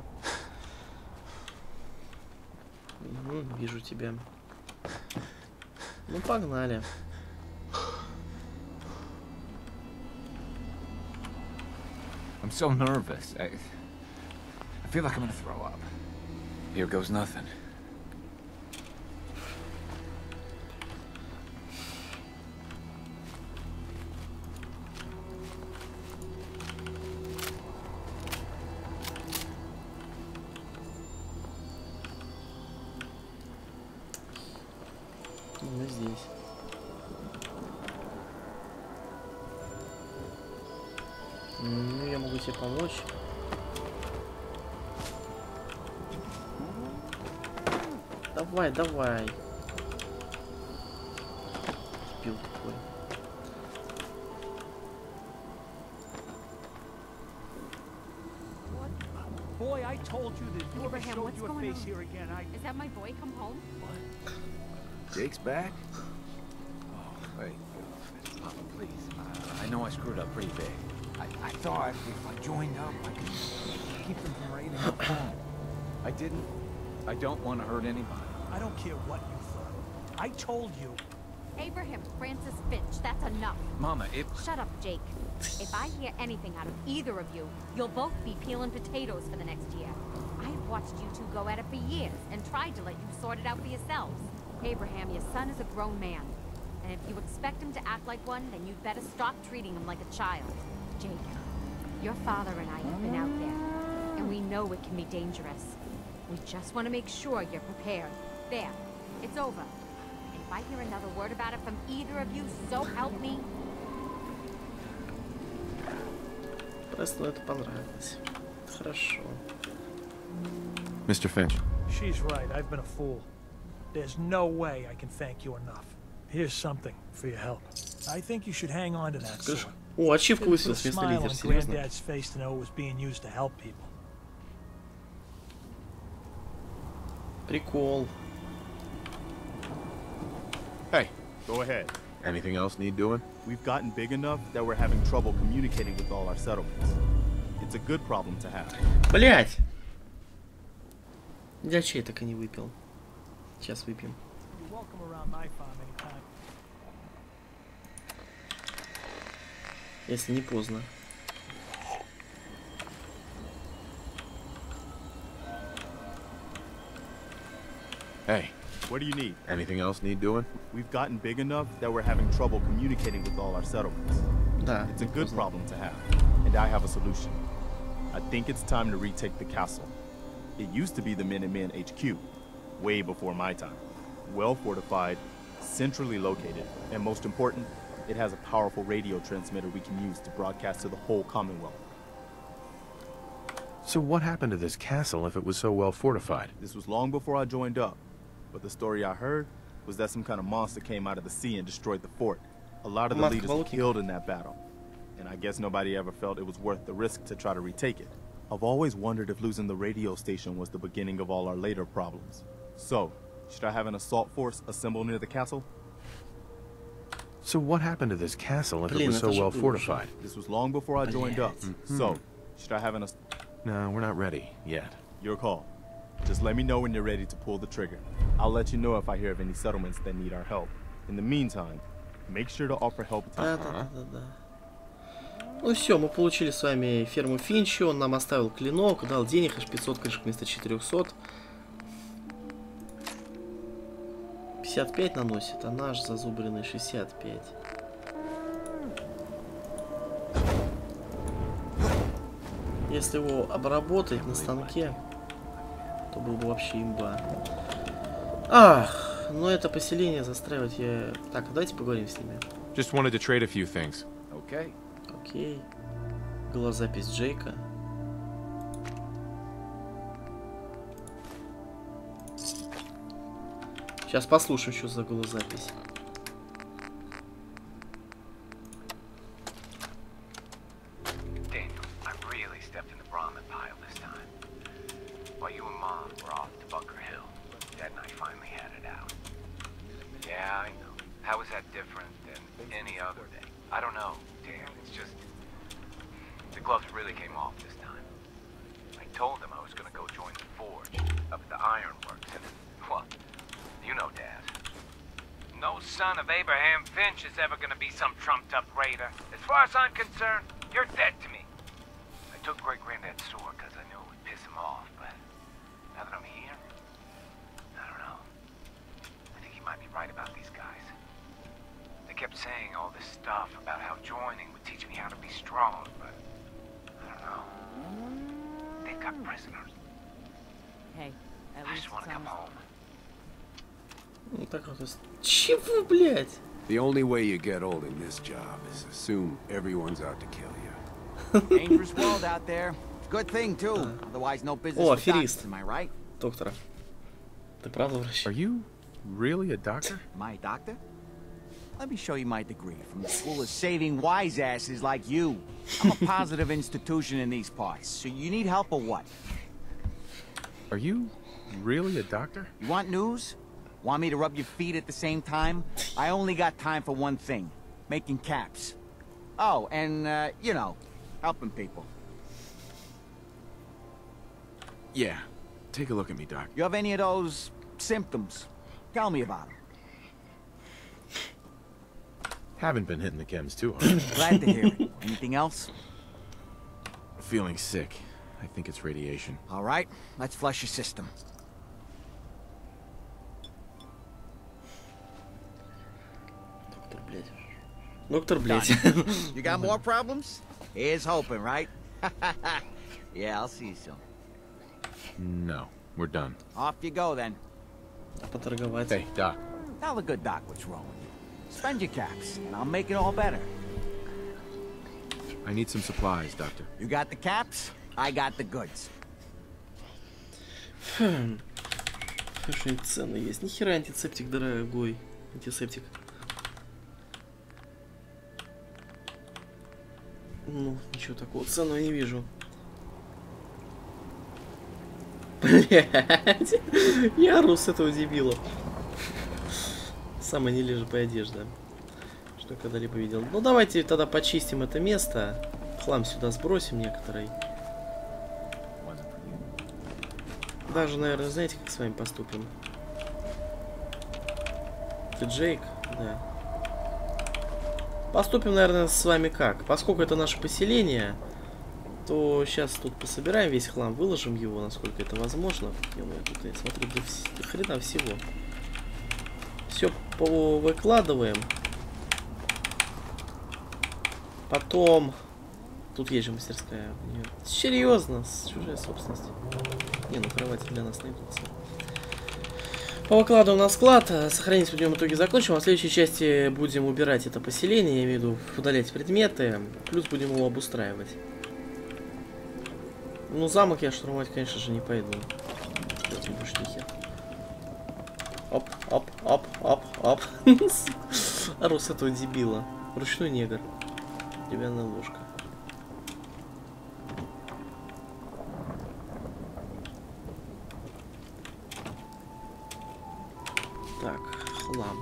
Мгм, вижу тебя. Ну, погнали. I'm so nervous. I, I feel like I'm gonna throw up. Here goes nothing. Давай, давай. Дебил такой. Boy, I told you that if you ever Abraham, showed what's your going face on? here again, I... Is that my boy come home? Jake's back? Oh, wait. Papa, please. I, I know I screwed up pretty big. I, I thought if I joined up, I could keep them from raiding our home. I didn't. I don't want to hurt anybody. I don't care what you thought. I told you. Abraham Francis Finch, that's enough. Mama, it... Shut up, Jake. If I hear anything out of either of you, you'll both be peeling potatoes for the next year. I've watched you two go at it for years and tried to let you sort it out for yourselves. Abraham, your son is a grown man. And if you expect him to act like one, then you'd better stop treating him like a child. Jake, your father and I have been out there, and we know it can be dangerous. We just want to make sure you're prepared. There, it's over. And if I hear another word about it from either of you, so help me, Престону это понравилось. Хорошо. Mr. Finch. She's right. I've been a fool. There's no way I can thank you enough. Here's something for your help. I think you should hang on to that Скажешь, sword. о, ачивка It'll put a высветилась вместо smile лидера, on серьезно. Granddad's face to know it was being used to help people. Прикол. Hey, go ahead. Anything else need doing? We've gotten big enough that we're having trouble communicating with all our settlements. It's a good problem to have. Блять! Я так и не выпил. Сейчас выпьем. Если не поздно. Hey, what do you need? Anything else need doing? We've gotten big enough that we're having trouble communicating with all our settlements. It's a good problem to have, and I have a solution. I think it's time to retake the castle. It used to be the Minutemen HQ, way before my time. Well fortified, centrally located, and most important, it has a powerful radio transmitter we can use to broadcast to the whole Commonwealth. So what happened to this castle if it was so well fortified? This was long before I joined up. But the story I heard was that some kind of monster came out of the sea and destroyed the fort. A lot of the leaders were killed in that battle. And I guess nobody ever felt it was worth the risk to try to retake it. I've always wondered if losing the radio station was the beginning of all our later problems. So, should I have an assault force assembled near the castle? So what happened to this castle if it was so well fortified? This was long before I joined up. So, should I have an... assault? No, we're not ready yet. Your call. Just let me know when you're ready to pull the trigger. I'll let you know if I hear of any settlements that need our help. In the meantime, make sure to offer help to Да, да, да, да. Ну все, мы получили с вами ферму Финчи, он нам оставил клинок, дал денег, аж 500 крышек вместо 400. 55 наносит, а наш зазубренный 65. Если его обработать на станке, то был бы вообще имба. Ах, ну это поселение застраивать я... Так, давайте поговорим с ними. Just wanted to trade a few things. Okay. Окей. Голозапись Джейка. Сейчас послушаем, что за голозапись. As far as I'm concerned, you're dead to me. I took Great Granddad's sword because I knew it would piss him off, but now that I'm here, I don't know. I think he might be right about these guys. They kept saying all this stuff about how joining would teach me how to be strong, but I don't know. They've got prisoners. Hey, at I least just want it's to come almost home. Ну так вот. из- Чего, блядь? The only way you get old in this job is assume everyone's out to kill you. *laughs* Dangerous world out there. Good thing, too. Otherwise, no business О, with аферист. doctors, am I right? Доктора. Ты правда врач? Are you really a doctor? *laughs* My doctor? Let me show you my degree from the School of Saving Wise Asses like you. I'm a positive institution in these parts, so you need help or what? Are you really a doctor? You want news? Want me to rub your feet at the same time? I only got time for one thing. Making caps. Oh, and, uh, you know, helping people. Yeah. Take a look at me, Doc. You have any of those symptoms? Tell me about them. Haven't been hitting the chems too hard. *coughs* Glad to hear it. Anything else? Feeling sick. I think it's radiation. All right, let's flush your system. Доктор, блядь. *laughs* You got more problems? Here's hoping, right? *laughs* yeah, I'll see you soon. No, we're done. Off you go then. Поторговать. Hey, Doc. Tell the good doc what's wrong with you. Spend your caps, and I'll make it all better. I need some supplies, Doctor. You got the caps, I got the goods. Хм. *sighs* Хорошо, цены есть. Нихера антисептик дорогой. Антисептик. Ну, ничего такого ценного не вижу. Блять. Я ору с этого дебила. Самая нележепая одежда. Что когда-либо видел. Ну давайте тогда почистим это место. Хлам сюда сбросим некоторый. Даже, наверное, знаете, как с вами поступим? Ты Джейк? Да. Поступим, наверное, с вами как? Поскольку это наше поселение, то сейчас тут пособираем весь хлам, выложим его, насколько это возможно. ё тут, я смотрю, до, вс- до хрена всего. Все выкладываем. Потом... Тут есть же мастерская. Серьезно, с чужая собственность. Не, ну кровати для нас найдутся. Повыкладываем на склад. э, Сохранить будем в итоге закончим. А в следующей части будем убирать это поселение, я имею в виду удалять предметы. Плюс будем его обустраивать. Ну, замок я штурмовать, конечно же, не пойду. Эти бушлихи. Оп, оп, оп, оп, оп. *laughs* Ору этого дебила. Ручной негр. Деревянная ложка. Так, хлам.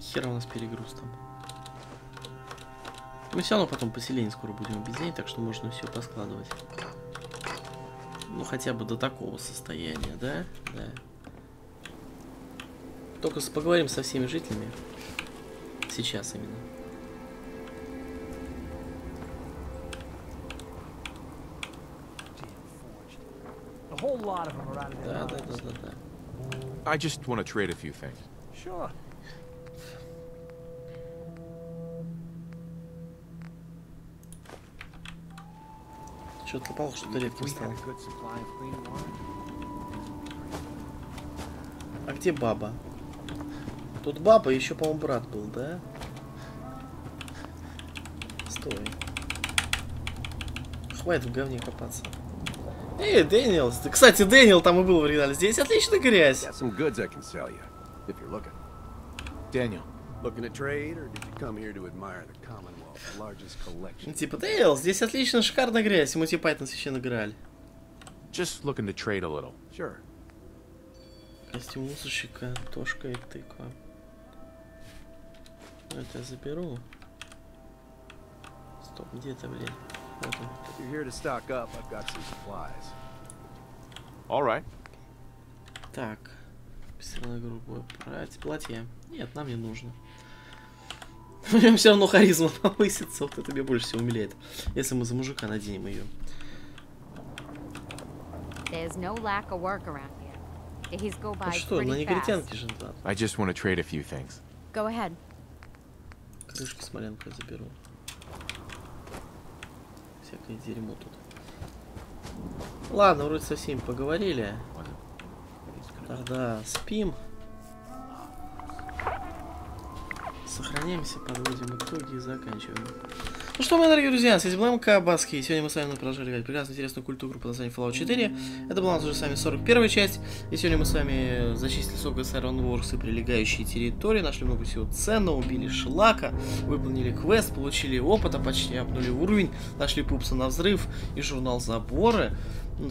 Хера у нас перегруз там. Мы все равно потом поселение скоро будем объединять, так что можно все поскладывать. Ну, хотя бы до такого состояния, да? Да. Только поговорим со всеми жителями. Сейчас именно. Да, да, да, да, да. I just want to trade a few things. Sure. Что-то попало, что-то редким We стало. had a good supply of clean water. А где баба? Тут баба, еще, по-моему, брат был, да? Стой. Хватит в говне копаться. Эй, Дэниел! Кстати, Дэниел там и был в оригинале. Здесь отлично грязь. Collection? Ну, Типа, Дэниел, здесь отлично, шикарная грязь. Мы типа Python священно играли. Just looking to trade a little. Sure. Костюм мусорщика, тошка и тыква. Ну, Это я заберу. Стоп, где это, блядь? If you're here to stock up, I've got some supplies. All right. Так. Постиранная грубое платье. Платье. Нет, нам не нужно. У него все равно харизма *laughs* повысится. Вот это меня больше всего умиляет. Если мы за мужика наденем ее. There's no lack of work around here. Days go Ну что, на pretty fast. негритянке же надо. I just want to trade a few things. Go ahead. Заберу. Всякое дерьмо тут. Ладно, вроде со всеми поговорили. Тогда спим. Сохраняемся, подводим итоги и заканчиваем. Ну что, мои дорогие друзья, с вами был МК Баски, и сегодня мы с вами играть прекрасную интересную культуру под названием Fallout 4. Это была у нас уже с вами 41 часть, и сегодня мы с вами зачистили Сога Сайрон Воркс и прилегающие территории, нашли много всего ценного, убили шлака, выполнили квест, получили опыта, почти обнули уровень, нашли пупса на взрыв и журнал заборы,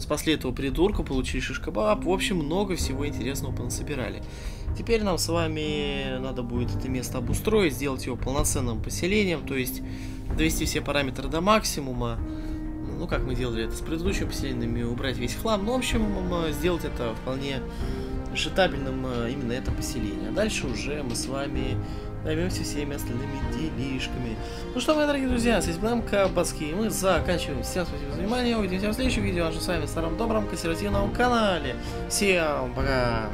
спасли этого придурка, получили шишкабаб, в общем, много всего интересного понасобирали. Теперь нам с вами надо будет это место обустроить, сделать его полноценным поселением, то есть довести все параметры до максимума. Ну, как мы делали это с предыдущими поселениями, убрать весь хлам. Ну, в общем, сделать это вполне шитабельным э, именно это поселение. А дальше уже мы с вами займемся всеми остальными делишками. Ну что, мои дорогие друзья, с вами был МК Бацкий. Мы заканчиваем. Всем спасибо за внимание. Увидимся в следующем видео. А же с вами в старом добром консервативном канале. Всем пока!